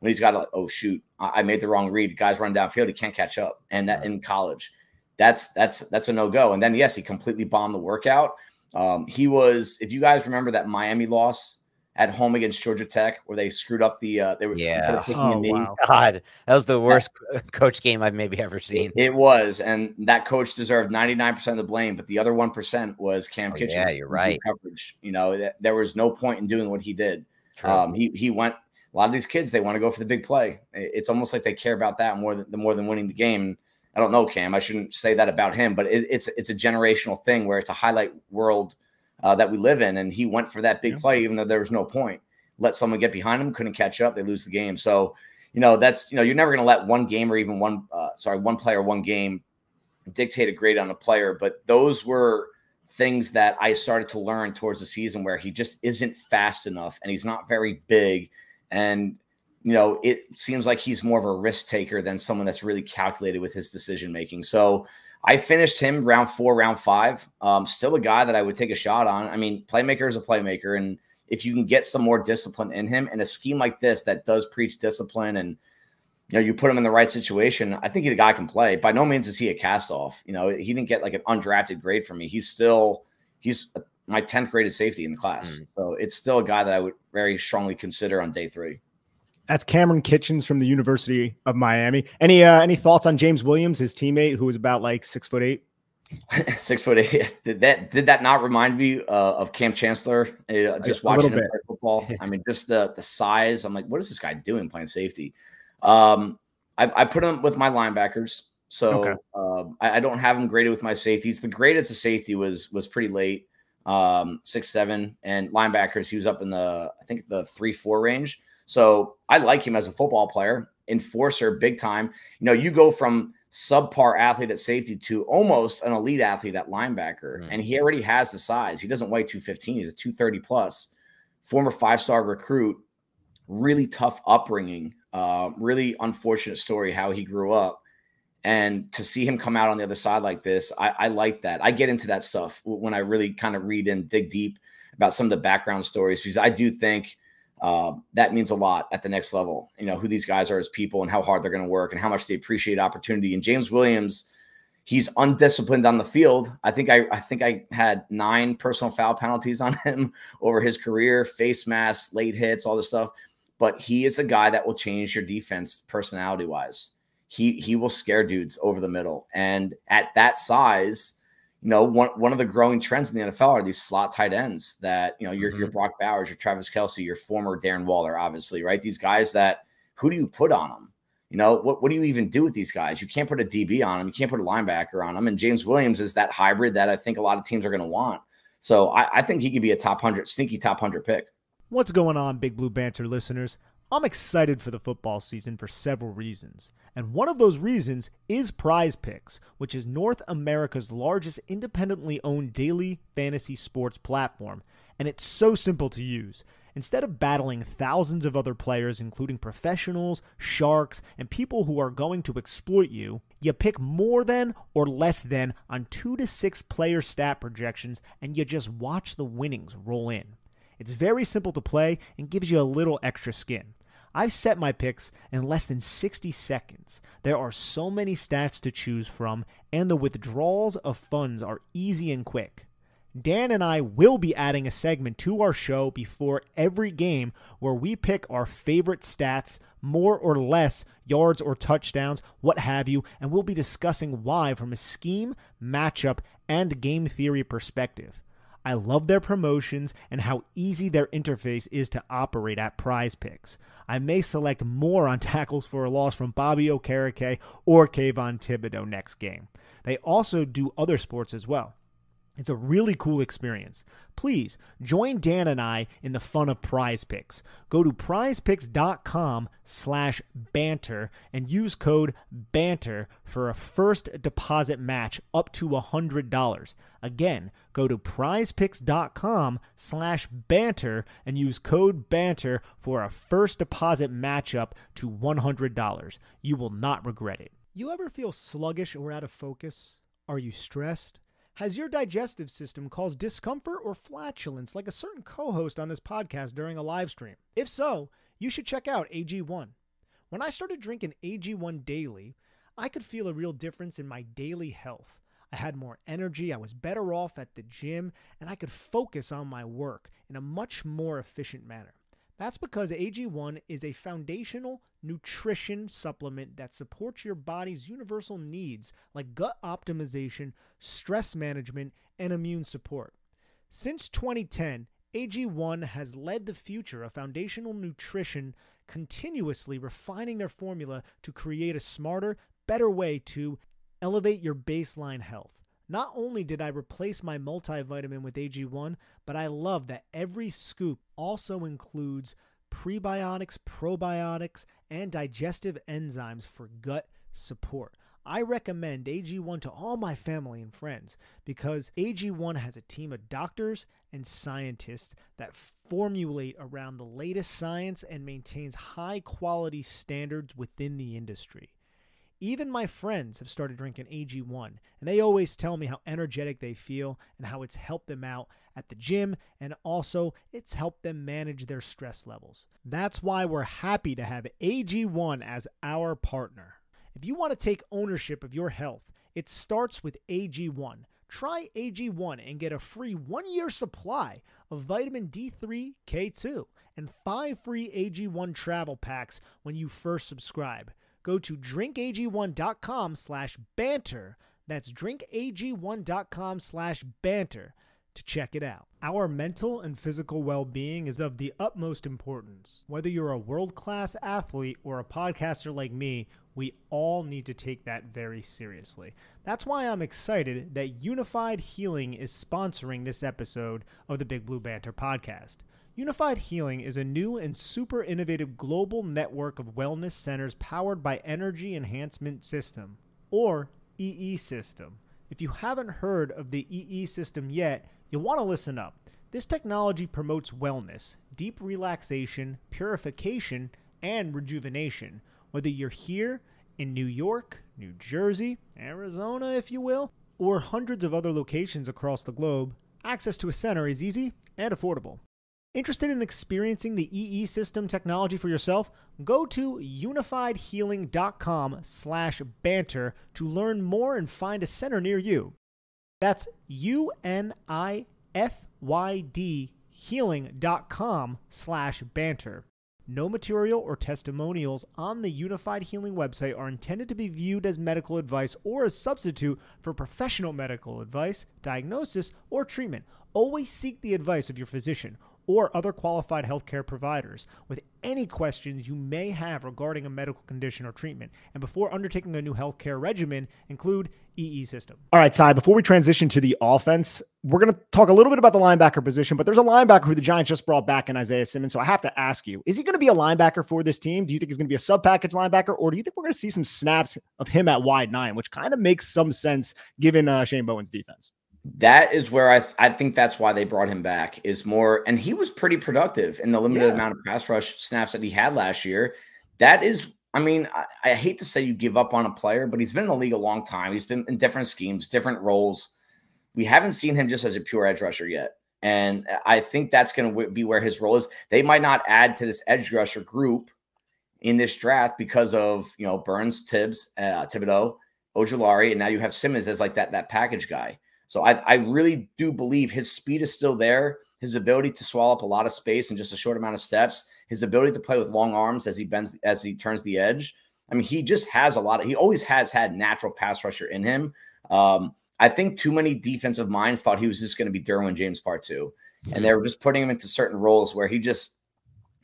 when he's got like, oh shoot, I made the wrong read. The guy's running downfield, he can't catch up. And that in college that's that's that's a no go. And then yes, he completely bombed the workout. Um, he was, if you guys remember that Miami loss at home against Georgia Tech, where they screwed up the uh, they were yeah. oh, wow. God, that was the worst that, coach game I've maybe ever seen. It, it, was, and that coach deserved ninety nine percent of the blame, but the other one percent was Cam oh, Kinchens. Yeah, you're right. Coverage, you know, there was no point in doing what he did. Um, he he went. A lot of these kids, they want to go for the big play. It's almost like they care about that more than more than winning the game. I don't know Cam. I shouldn't say that about him, but it, it's it's a generational thing where it's a highlight world uh, that we live in, and he went for that big yeah. play even though there was no point. Let someone get behind him, couldn't catch up, they lose the game. So you know that's you know you're never going to let one game or even one uh, sorry one player one game dictate a grade on a player, but those were things that I started to learn towards the season where he just isn't fast enough and he's not very big and you know, it seems like he's more of a risk taker than someone that's really calculated with his decision making. So I finished him round four, round five. Um, still a guy that I would take a shot on. I mean, playmaker is a playmaker, and if you can get some more discipline in him and a scheme like this that does preach discipline and you know you put him in the right situation, I think the guy can play. By no means is he a cast off. You know, he didn't get like an undrafted grade from me. He's still he's my tenth graded safety in the class, mm. so it's still a guy that I would very strongly consider on day three. That's Cameron Kinchens from the University of Miami. Any uh, any thoughts on James Williams, his teammate, who was about like six foot eight? (laughs) six foot eight. (laughs) Did that did that not remind me uh, of Kam Chancellor? Uh, just watching him play football. (laughs) I mean, just the the size. I'm like, what is this guy doing playing safety? Um, I, I put him with my linebackers, so okay. um, I, I, don't have him graded with my safeties. The greatest of safety was was pretty late, um, six seven, and linebackers. He was up in the I think the three four range. So I like him as a football player, enforcer, big time. You know, you go from subpar athlete at safety to almost an elite athlete at linebacker, mm. and he already has the size. He doesn't weigh 215, he's a 230 plus, former five star recruit, really tough upbringing, uh, really unfortunate story how he grew up. And to see him come out on the other side like this, I, I like that. I get into that stuff when I really kind of read and dig deep about some of the background stories because I do think uh, that means a lot at the next level. You know, who these guys are as people and how hard they're going to work and how much they appreciate opportunity. And James Williams, he's undisciplined on the field. I think I, I think I had nine personal foul penalties on (laughs) him over his career, face masks, late hits, all this stuff. But he is a guy that will change your defense personality wise. He he will scare dudes over the middle. And at that size, you know, one, one of the growing trends in the NFL are these slot tight ends that, you know, your, mm-hmm. your Brock Bowers, your Travis Kelce, your former Darren Waller, obviously, right? These guys that who do you put on them? You know, what, what do you even do with these guys? You can't put a DB on them. You can't put a linebacker on them. And James Williams is that hybrid that I think a lot of teams are going to want. So I, I think he could be a top 100, sneaky top 100 pick. What's going on, Big Blue Banter listeners? I'm excited for the football season for several reasons. And one of those reasons is PrizePicks, which is North America's largest independently owned daily fantasy sports platform. And it's so simple to use. Instead of battling thousands of other players, including professionals, sharks, and people who are going to exploit you, you pick more than or less than on two to six player stat projections and you just watch the winnings roll in. It's very simple to play and gives you a little extra skin. I've set my picks in less than 60 seconds. There are so many stats to choose from, and the withdrawals of funds are easy and quick. Dan and I will be adding a segment to our show before every game where we pick our favorite stats, more or less yards or touchdowns, what have you, and we'll be discussing why from a scheme, matchup, and game theory perspective. I love their promotions and how easy their interface is to operate at PrizePicks. I may select more on (laughs) tackles for a loss from Bobby Okereke or Kayvon Thibodeaux next game. They also do other sports as well. It's a really cool experience. Please join Dan and I in the fun of PrizePicks. Go to prizepicks.com slash banter and use code banter for a first deposit match up to $100. Again, go to prizepicks.com slash banter and use code banter for a first deposit match up to $100. You will not regret it. You ever feel sluggish or out of focus? Are you stressed? Has your digestive system caused discomfort or flatulence like a certain co host on this podcast during a live stream? If so, you should check out AG1. When I started drinking AG1 daily, I could feel a real difference in my daily health. I had more energy, I was better off at the gym, and I could focus on my work in a much more efficient manner. That's because AG1 is a foundational nutrition supplement that supports your body's universal needs like gut optimization, stress management, and immune support. Since 2010, AG1 has led the future of foundational nutrition, continuously refining their formula to create a smarter, better way to elevate your baseline health. Not only did I replace my multivitamin with AG1, but I love that every scoop also includes prebiotics, probiotics, and digestive enzymes for gut support. I recommend AG1 to all my family and friends because AG1 has a team of doctors and scientists that formulate around the latest science and maintains high quality standards within the industry. Even my friends have started drinking AG1, and they always tell me how energetic they feel and how it's helped them out at the gym, and also it's helped them manage their stress levels. That's why we're happy to have AG1 as our partner. If you want to take ownership of your health, it starts with AG1. Try AG1 and get a free one year supply of vitamin D3, K2, and five free AG1 travel packs when you first subscribe go to drinkag1.com slash banter. That's drinkag1.com slash banter to check it out. Our mental and physical well being is of the utmost importance. Whether you're a world class athlete or a podcaster like me, we all need to take that very seriously. That's why I'm excited that Unifyd Healing is sponsoring this episode of the Big Blue Banter podcast. Unifyd Healing is a new and super innovative global network of wellness centers powered by Energy Enhancement System, or EE System. If you haven't heard of the EE System yet, you'll want to listen up. This technology promotes wellness, deep relaxation, purification, and rejuvenation. Whether you're here in New York, New Jersey, Arizona, if you will, or hundreds of other locations across the globe, access to a center is easy and affordable. Interested in experiencing the EE system technology for yourself? Go to unifydhealing.com slash banter to learn more and find a center near you. That's U-N-I-F-Y-D healing.com slash banter. No material or testimonials on the Unifyd Healing website are intended to be viewed as medical advice or a substitute for professional medical advice, diagnosis, or treatment. Always seek the advice of your physician or other qualified healthcare providers with any questions you may have regarding a medical condition or treatment. And before undertaking a new healthcare regimen, include EE system. All right, Cy, before we transition to the offense, we're going to talk a little bit about the linebacker position, but there's a linebacker who the Giants just brought back in Isaiah Simmons. So I have to ask you, is he going to be a linebacker for this team? Do you think he's going to be a sub package linebacker, or do you think we're going to see some snaps of him at wide nine, which kind of makes some sense given uh, Shane Bowen's defense? That is where I th- I think that's why they brought him back is more and he was pretty productive in the limited yeah. amount of pass rush snaps that he had last year. That is I mean, I, I, hate to say you give up on a player, but he's been in the league a long time. He's been in different schemes, different roles. We haven't seen him just as a pure edge rusher yet. And I think that's going to be where his role is. They might not add to this edge rusher group in this draft because of, you know, Burns, Tibbs, uh, Thibodeaux, Ojulari, and now you have Simmons as like that that package guy. So I, I really do believe his speed is still there. His ability to swallow up a lot of space in just a short amount of steps, his ability to play with long arms as he bends, as he turns the edge. I mean, he just has a lot of, he always has had natural pass rusher in him. Um, I think too many defensive minds thought he was just going to be Derwin James part 2 and mm-hmm. they were just putting him into certain roles where he just,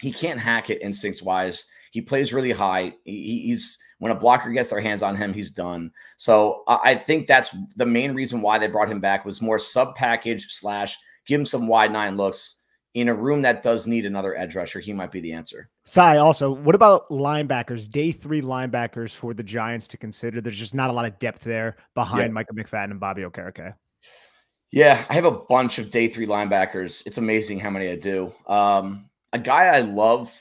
he can't hack it instincts wise. He plays really high. He, he's, when a blocker gets their hands on him, he's done. So I think that's the main reason why they brought him back was more sub package slash give him some wide nine looks in a room that does need another edge rusher, he might be the answer. Cy, also, what about linebackers, day three linebackers for the Giants to consider? There's just not a lot of depth there behind. Micah McFadden and Bobby Okereke. Yeah, I have a bunch of day three linebackers. It's amazing how many I do. Um, a guy I love,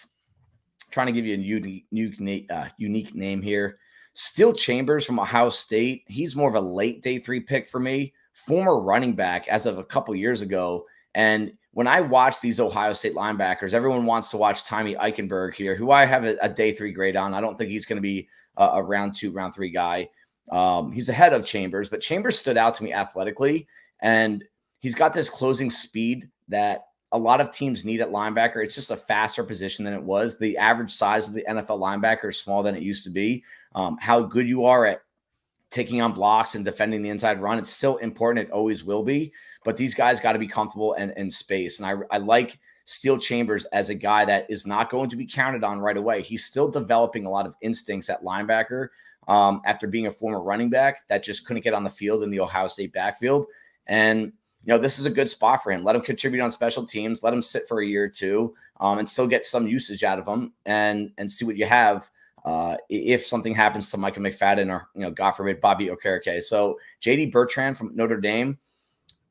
trying to give you a unique, unique, uh, unique name here. Steele Chambers from Ohio State. He's more of a late day three pick for me. Former running back as of a couple years ago. And when I watch these Ohio State linebackers, everyone wants to watch Tommy Eichenberg here, who I have a, a day three grade on. I don't think he's going to be a, a, round two, round three guy. Um, he's ahead of Chambers, but Chambers stood out to me athletically, and he's got this closing speed that a lot of teams need at linebacker. It's just a faster position than it was. The average size of the NFL linebacker is smaller than it used to be. Um, how good you are at taking on blocks and defending the inside run. It's still important. It always will be. But these guys got to be comfortable in, in space. And I, I like Steele Chambers as a guy that is not going to be counted on right away. He's still developing a lot of instincts at linebacker um, after being a former running back that just couldn't get on the field in the Ohio State backfield. And you know, this is a good spot for him. Let him contribute on special teams. Let him sit for a year or two, um, and still get some usage out of him, and and see what you have uh, if something happens to Michael McFadden or, you know, God forbid, Bobby Okereke. So JD Bertrand from Notre Dame,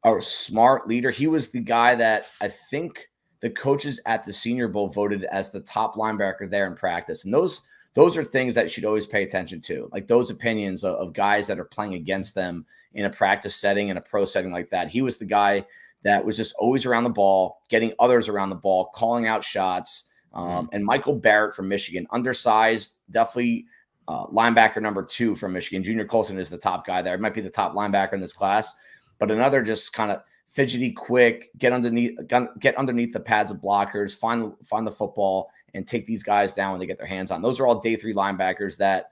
a smart leader. He was the guy that I think the coaches at the Senior Bowl voted as the top linebacker there in practice. And those those are things that you should always pay attention to, like those opinions of, of guys that are playing against them in a practice setting, in a pro setting like that. He was the guy that was just always around the ball, getting others around the ball, calling out shots. Um, mm-hmm. and Michael Barrett from Michigan, undersized, definitely uh, linebacker number two from Michigan. Junior Colson is the top guy there. It might be the top linebacker in this class, but another just kind of fidgety, quick, get underneath, get underneath the pads of blockers, find find the football, and take these guys down when they get their hands on. Those are all day three linebackers that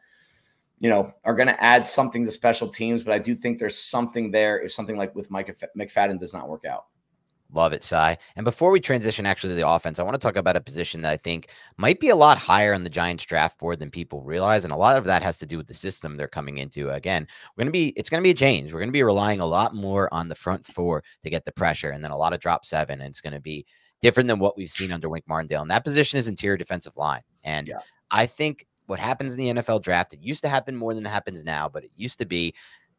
you know are going to add something to special teams. But I do think there's something there if something like with Mike McFadden does not work out. Love it, Cy. And before we transition actually to the offense, I want to talk about a position that I think might be a lot higher on the Giants draft board than people realize. And a lot of that has to do with the system they're coming into. Again, we're going to be, it's going to be a change. We're going to be relying a lot more on the front four to get the pressure and then a lot of drop seven. And it's going to be different than what we've seen under Wink Martindale. And that position is interior defensive line. And yeah. I think what happens in the NFL draft, it used to happen more than it happens now, but it used to be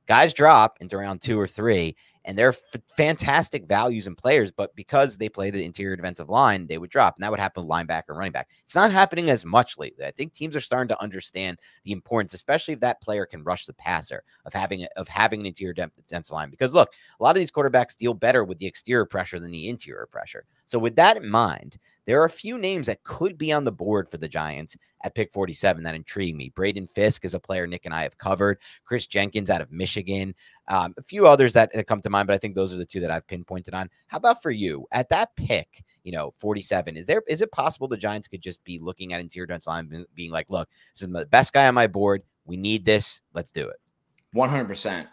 guys drop into round two or three, and they're f- fantastic values and players, but because they play the interior defensive line, they would drop, and that would happen with linebacker and running back. It's not happening as much lately. I think teams are starting to understand the importance, especially if that player can rush the passer of having of having an interior defensive line. Because look, a lot of these quarterbacks deal better with the exterior pressure than the interior pressure. So with that in mind, there are a few names that could be on the board for the Giants at pick 47 that intrigue me. Braden Fiske is a player Nick and I have covered. Chris Jenkins out of Michigan. Um, a few others that come to mind, but I think those are the two that I've pinpointed on. How about for you at that pick? You know, 47. Is there is it possible the Giants could just be looking at interior defensive line, being like, "Look, this is the best guy on my board. We need this. Let's do it." 100. percent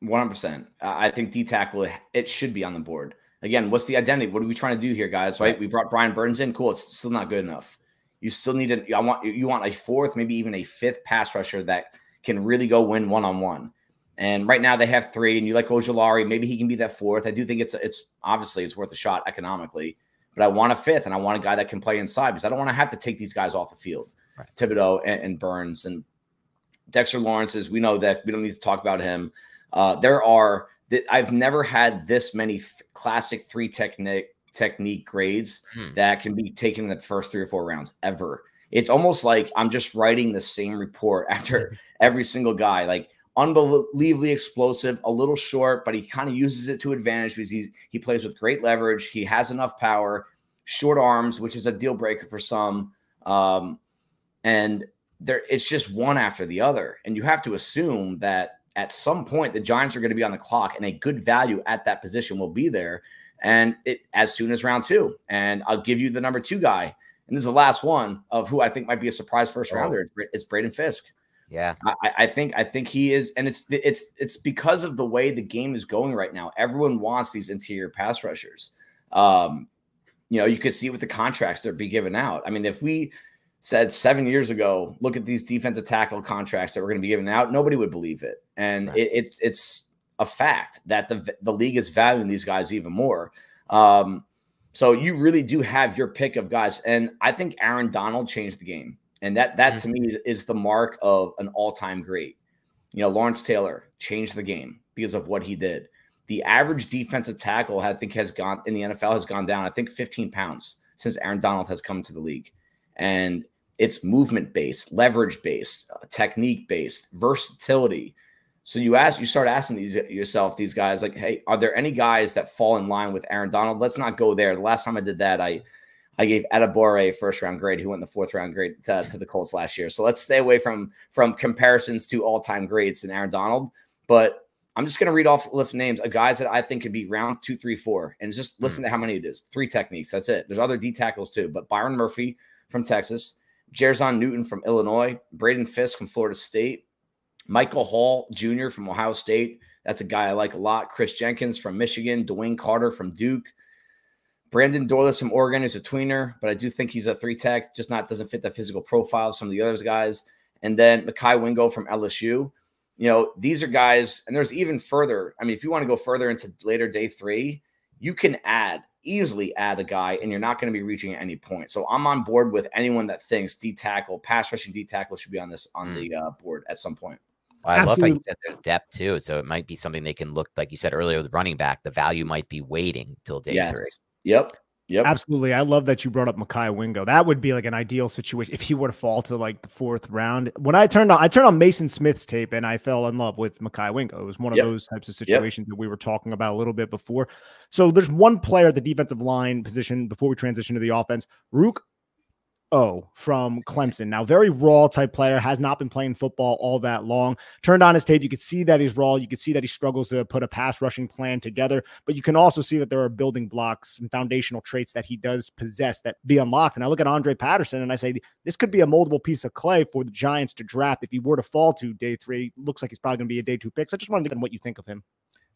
100. percent I think D tackle it should be on the board again, what's the identity? What are we trying to do here, guys? Right? We brought Brian Burns in. Cool. It's still not good enough. You still need a. I want you want a fourth, maybe even a fifth pass rusher that can really go win one on one. And right now they have three, and you like Ojulari. Maybe he can be that fourth. I do think it's it's obviously it's worth a shot economically, but I want a fifth, and I want a guy that can play inside because I don't want to have to take these guys off the field. Right. Thibodeaux and, and Burns and Dexter Lawrence is. We know that we don't need to talk about him. Uh, there are that I've never had this many th- classic three technique technique grades hmm. that can be taken in the first three or four rounds ever. It's almost like I'm just writing the same report (laughs) after (laughs) every single guy. Like unbelievably explosive, a little short, but he kind of uses it to advantage because he's he plays with great leverage. He has enough power, short arms, which is a deal breaker for some. Um, and there it's just one after the other. And you have to assume that at some point the Giants are going to be on the clock, and a good value at that position will be there. And it as soon as round two. And I'll give you the number two guy. And this is the last one of who I think might be a surprise first rounder. It's Braden Fiske. Yeah, I, I, think I think he is, and it's it's it's because of the way the game is going right now. Everyone wants these interior pass rushers. Um, you know, you could see with the contracts that are be given out. I mean, if we said seven years ago, look at these defensive tackle contracts that we're going to be giving out, nobody would believe it. And right. it, it's it's a fact that the the league is valuing these guys even more. Um, so you really do have your pick of guys, and I think Aaron Donald changed the game, and that that mm-hmm. to me is the mark of an all time great. You know, Lawrence Taylor changed the game because of what he did. The average defensive tackle, I think, has gone in the NFL has gone down. I think 15 pounds since Aaron Donald has come to the league and it's movement based, leverage based, uh, technique based, versatility. So you ask, you start asking these yourself, these guys, like, hey, are there any guys that fall in line with Aaron Donald? Let's not go there. The last time I did that, I I gave Adebawore a first round grade, who went the fourth round grade to, to the Colts last year. So let's stay away from from comparisons to all time grades and Aaron Donald. But I'm just going to read off lift names of guys that I think could be round two, three, four, and just listen mm. to how many it is. Three techniques. That's it. There's other D tackles too, but Byron Murphy, from Texas, Jer'Zhan Newton from Illinois, Braden Fiske from Florida State, Michael Hall Jr. from Ohio State. That's a guy I like a lot. Chris Jenkins from Michigan, DeWayne Carter from Duke. Brandon Dorlus from Oregon is a tweener, but I do think he's a three tech, just not doesn't fit the physical profile of some of the other guys. And then Mekhi Wingo from LSU. You know, these are guys, and there's even further. I mean, if you want to go further into later day three, you can add easily add a guy and you're not going to be reaching at any point. So I'm on board with anyone that thinks D tackle, pass rushing D tackle should be on this on mm. the uh, board at some point. Well, I Absolutely. love how you said there's depth too. So it might be something they can look like you said earlier with running back. The value might be waiting till day yes. three. Yep. Yep. Absolutely. I love that you brought up Mekhi Wingo. That would be like an ideal situation if he were to fall to like the fourth round. When I turned on I turned on Maason Smith's tape and I fell in love with Mekhi Wingo. It was one of yep. those types of situations yep. that we were talking about a little bit before. So there's one player at the defensive line position before we transition to the offense. Ruke O from Clemson. Now, very raw type player, has not been playing football all that long. Turned on his tape, you could see that he's raw. You could see that he struggles to put a pass rushing plan together, but you can also see that there are building blocks and foundational traits that he does possess that be unlocked. And I look at Andre Patterson and I say, this could be a moldable piece of clay for the Giants to draft if he were to fall to day three. Looks like he's probably going to be a day two pick. So I just wanted to get what you think of him.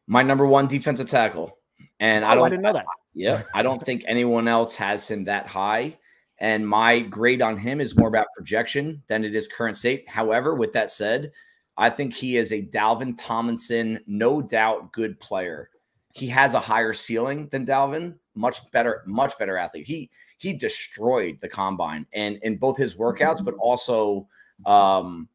My number one defensive tackle. And oh, I don't I didn't know that. Yeah, I don't think anyone else has him that high. And my grade on him is more about projection than it is current state. However, with that said, I think he is a Dalvin Tomlinson, no doubt good player. He has a higher ceiling than Dalvin, much better, much better athlete. He he destroyed the combine and in both his workouts, but also um,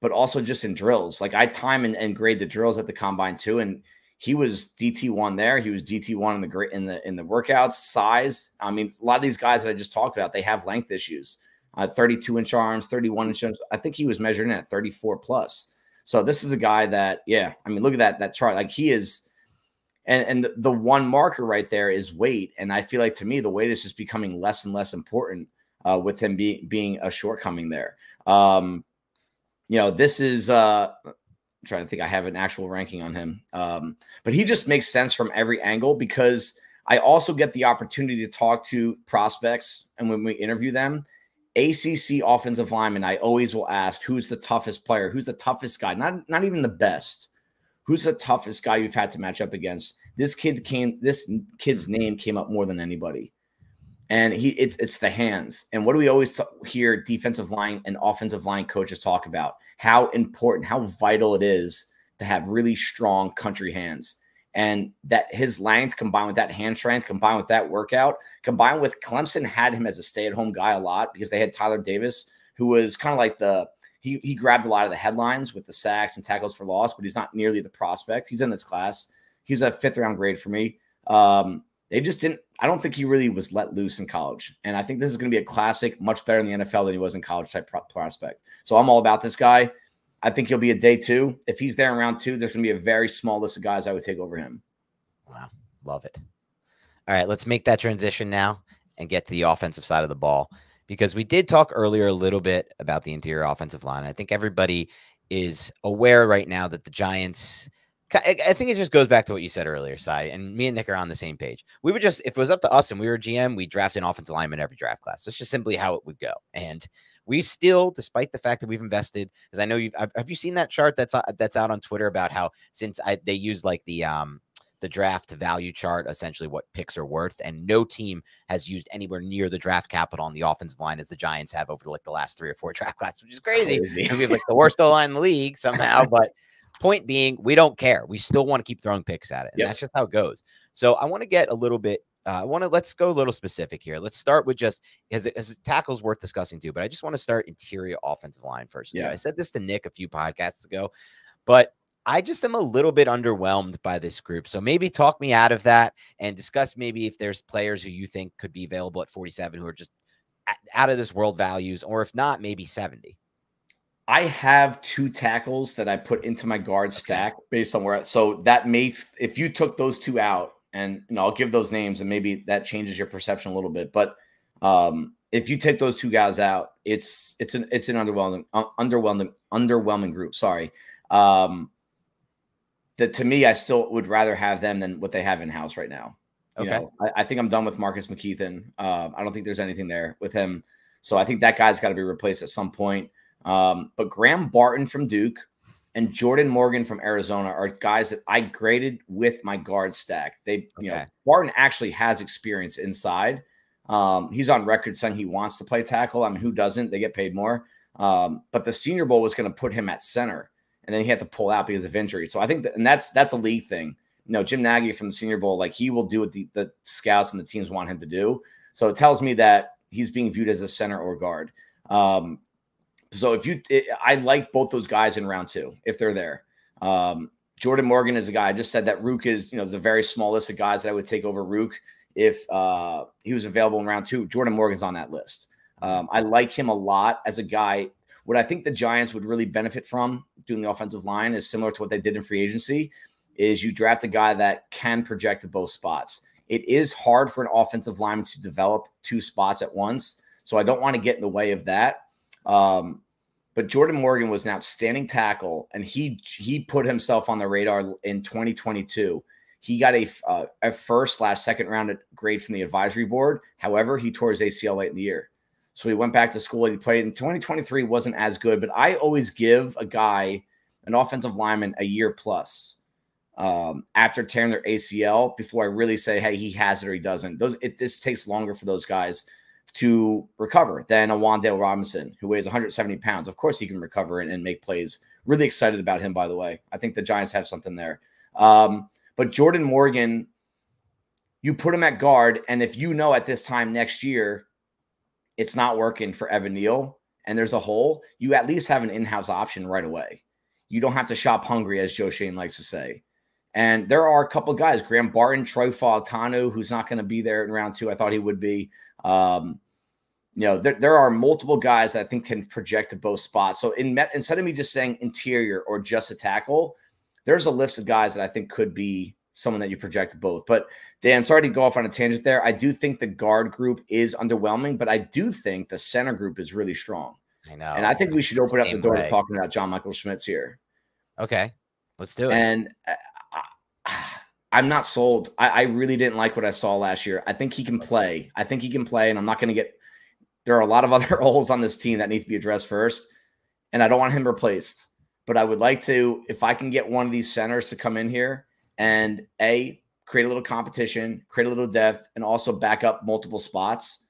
but also just in drills. Like I time and, and grade the drills at the combine too. And he was DT one there. He was DT one in the in the in the workouts size. I mean, a lot of these guys that I just talked about, they have length issues. Uh, 32 inch arms, 31 inch arms. I think he was measuring at 34 plus. So this is a guy that, yeah, I mean, look at that that chart. Like he is, and and the, the one marker right there is weight. And I feel like to me, the weight is just becoming less and less important uh, with him being being a shortcoming there. Um, you know, this is uh Trying to think. I have an actual ranking on him, um, but he just makes sense from every angle because I also get the opportunity to talk to prospects, and when we interview them, ACC offensive lineman, I always will ask who's the toughest player, who's the toughest guy, not not even the best, who's the toughest guy you've had to match up against. This kid came, this kid's name came up more than anybody and he it's it's the hands. And what do we always hear defensive line and offensive line coaches talk about? How important, how vital it is to have really strong country hands. And that his length combined with that hand strength, combined with that workout, combined with Clemson had him as a stay-at-home guy a lot because they had Tyler Davis, who was kind of like the he he grabbed a lot of the headlines with the sacks and tackles for loss, but he's not nearly the prospect. He's in this class. He's a fifth round grade for me. Um, they just didn't. I don't think he really was let loose in college. And I think this is going to be a classic, much better in the NFL than he was in college type prospect. So I'm all about this guy. I think he'll be a day two. If he's there in round two, there's going to be a very small list of guys I would take over him. Wow. Love it. All right. Let's make that transition now and get to the offensive side of the ball because we did talk earlier a little bit about the interior offensive line. I think everybody is aware right now that the Giants. I think it just goes back to what you said earlier, Cy, and me and Nick are on the same page. We would just, if it was up to us and we were GM, we draft an offensive lineman every draft class. That's just simply how it would go. And we still, despite the fact that we've invested, because I know you've, have you seen that chart that's uh, that's out on Twitter about how since I, they use like the um the draft value chart, essentially what picks are worth, and no team has used anywhere near the draft capital on the offensive line as the Giants have over like the last three or four draft classes, which is crazy. crazy. we have like the worst O line in the league somehow, (laughs) but point being, we don't care. We still want to keep throwing picks at it, and yep. that's just how it goes. So I want to get a little bit. Uh, I want to let's go a little specific here. Let's start with just as as tackles worth discussing too, but I just want to start interior offensive line first. Yeah, I said this to Nick a few podcasts ago, but I just am a little bit underwhelmed by this group. So maybe talk me out of that and discuss maybe if there's players who you think could be available at 47 who are just out of this world values, or if not, maybe 70. I have two tackles that I put into my guard okay. stack based on where. So that makes if you took those two out, and you know, I'll give those names, and maybe that changes your perception a little bit. But um, if you take those two guys out, it's it's an it's an underwhelming uh, underwhelming underwhelming group. Sorry. Um, that to me, I still would rather have them than what they have in house right now. You okay. know, I, I, think I'm done with Marcus McKethan. Uh, I don't think there's anything there with him. So I think that guy's got to be replaced at some point. Um, but Graham Barton from Duke and Jordan Morgan from Arizona are guys that I graded with my guard stack. They, you know, Barton actually has experience inside. Um, he's on record saying he wants to play tackle. I mean, who doesn't? They get paid more. Um, but the Senior Bowl was going to put him at center and then he had to pull out because of injury. So I think that, and that's that's a league thing. You know, Jim Nagy from the Senior Bowl, like he will do what the, the scouts and the teams want him to do. So it tells me that he's being viewed as a center or guard. Um, so if you, it, I like both those guys in round two if they're there. Um, Jordan Morgan is a guy. I just said that Rook is, you know, is a very small list of guys that I would take over Rook if uh, he was available in round two. Jordan Morgan's on that list. Um, I like him a lot as a guy what I think the Giants would really benefit from doing the offensive line is similar to what they did in free agency is you draft a guy that can project to both spots. It is hard for an offensive lineman to develop two spots at once. So I don't want to get in the way of that. Um, but Jordan Morgan was an outstanding tackle, and he he put himself on the radar in 2022. He got a, uh, a first slash second round grade from the advisory board. However, he tore his ACL late in the year. So he went back to school and he played in 2023 wasn't as good, but I always give a guy, an offensive lineman, a year plus um, after tearing their ACL before I really say, hey, he has it or he doesn't. Those it this takes longer for those guys to recover than a Wan'Dale Robinson who weighs 170 pounds. Of course, he can recover and, and, make plays. Really excited about him, by the way. I think the Giants have something there. Um, but Jordan Morgan, you put him at guard, and if you know at this time next year it's not working for Evan Neal and there's a hole, you at least have an in-house option right away. You don't have to shop hungry, as Joe Schoen likes to say. And there are a couple guys, Graham Barton, Troy Fautanu, who's not going to be there in round two. I thought he would be. Um, you know, there, there are multiple guys that I think can project to both spots. So in instead of me just saying interior or just a tackle, there's a list of guys that I think could be someone that you project both. But Dan, sorry to go off on a tangent there. I do think the guard group is underwhelming, but I do think the center group is really strong. I know. And I think we should open up the door way. to talking about John Michael Schmitz here. Okay. Let's do it. And I, am not sold. I, I, really didn't like what I saw last year. I think he can play. I think he can play, and I'm not going to get. There are a lot of (laughs) other holes on this team that need to be addressed first, and I don't want him replaced. But I would like to, if I can get one of these centers to come in here and a create a little competition, create a little depth, and also back up multiple spots.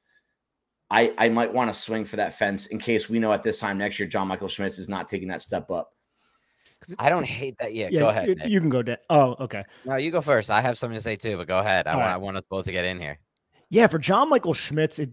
I, I might want to swing for that fence in case we know at this time next year John Michael Schmitz is not taking that step up. I don't hate that. Yeah, yeah go ahead. You, you can go. De- oh, okay. No, you go first. I have something to say too, but go ahead. I want right. I want us both to get in here. Yeah, for John Michael Schmitz, it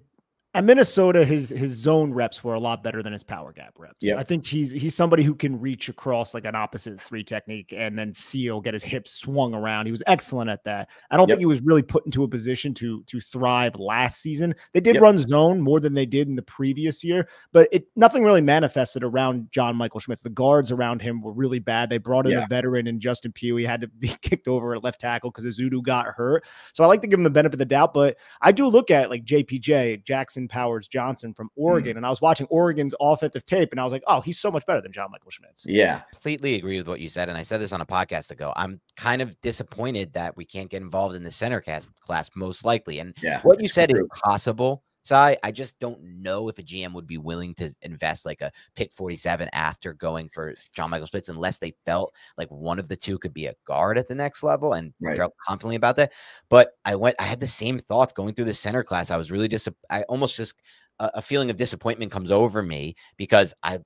at Minnesota, his his zone reps were a lot better than his power gap reps. Yeah, I think he's he's somebody who can reach across like an opposite three technique and then seal, get his hips swung around. He was excellent at that. I don't yep. think he was really put into a position to to thrive last season. They did yep. run zone more than they did in the previous year, but it nothing really manifested around John Michael Schmitz. The guards around him were really bad. They brought in yeah. a veteran and Justin Pugh. He had to (laughs) be kicked over at left tackle because Ezeudu got hurt. So I like to give him the benefit of the doubt, but I do look at like JPJ Jackson Quentin Powers Johnson from Hmm. Oregon, and I was watching Oregon's offensive tape, and I was like, oh, he's so much better than John Michael Schmitz. Yeah. completely agree with what you said, and I said this on a podcast ago. I'm kind of disappointed that we can't get involved in the center cast class, most likely. And Yeah. what you it's said is possible. I just don't know if a GM would be willing to invest like a pick 47 after going for John Michael Schmitz unless they felt like one of the two could be a guard at the next level and Right. felt confidently about that. But I went, I had the same thoughts going through the center class. I was really dis I almost just a, a feeling of disappointment comes over me because I think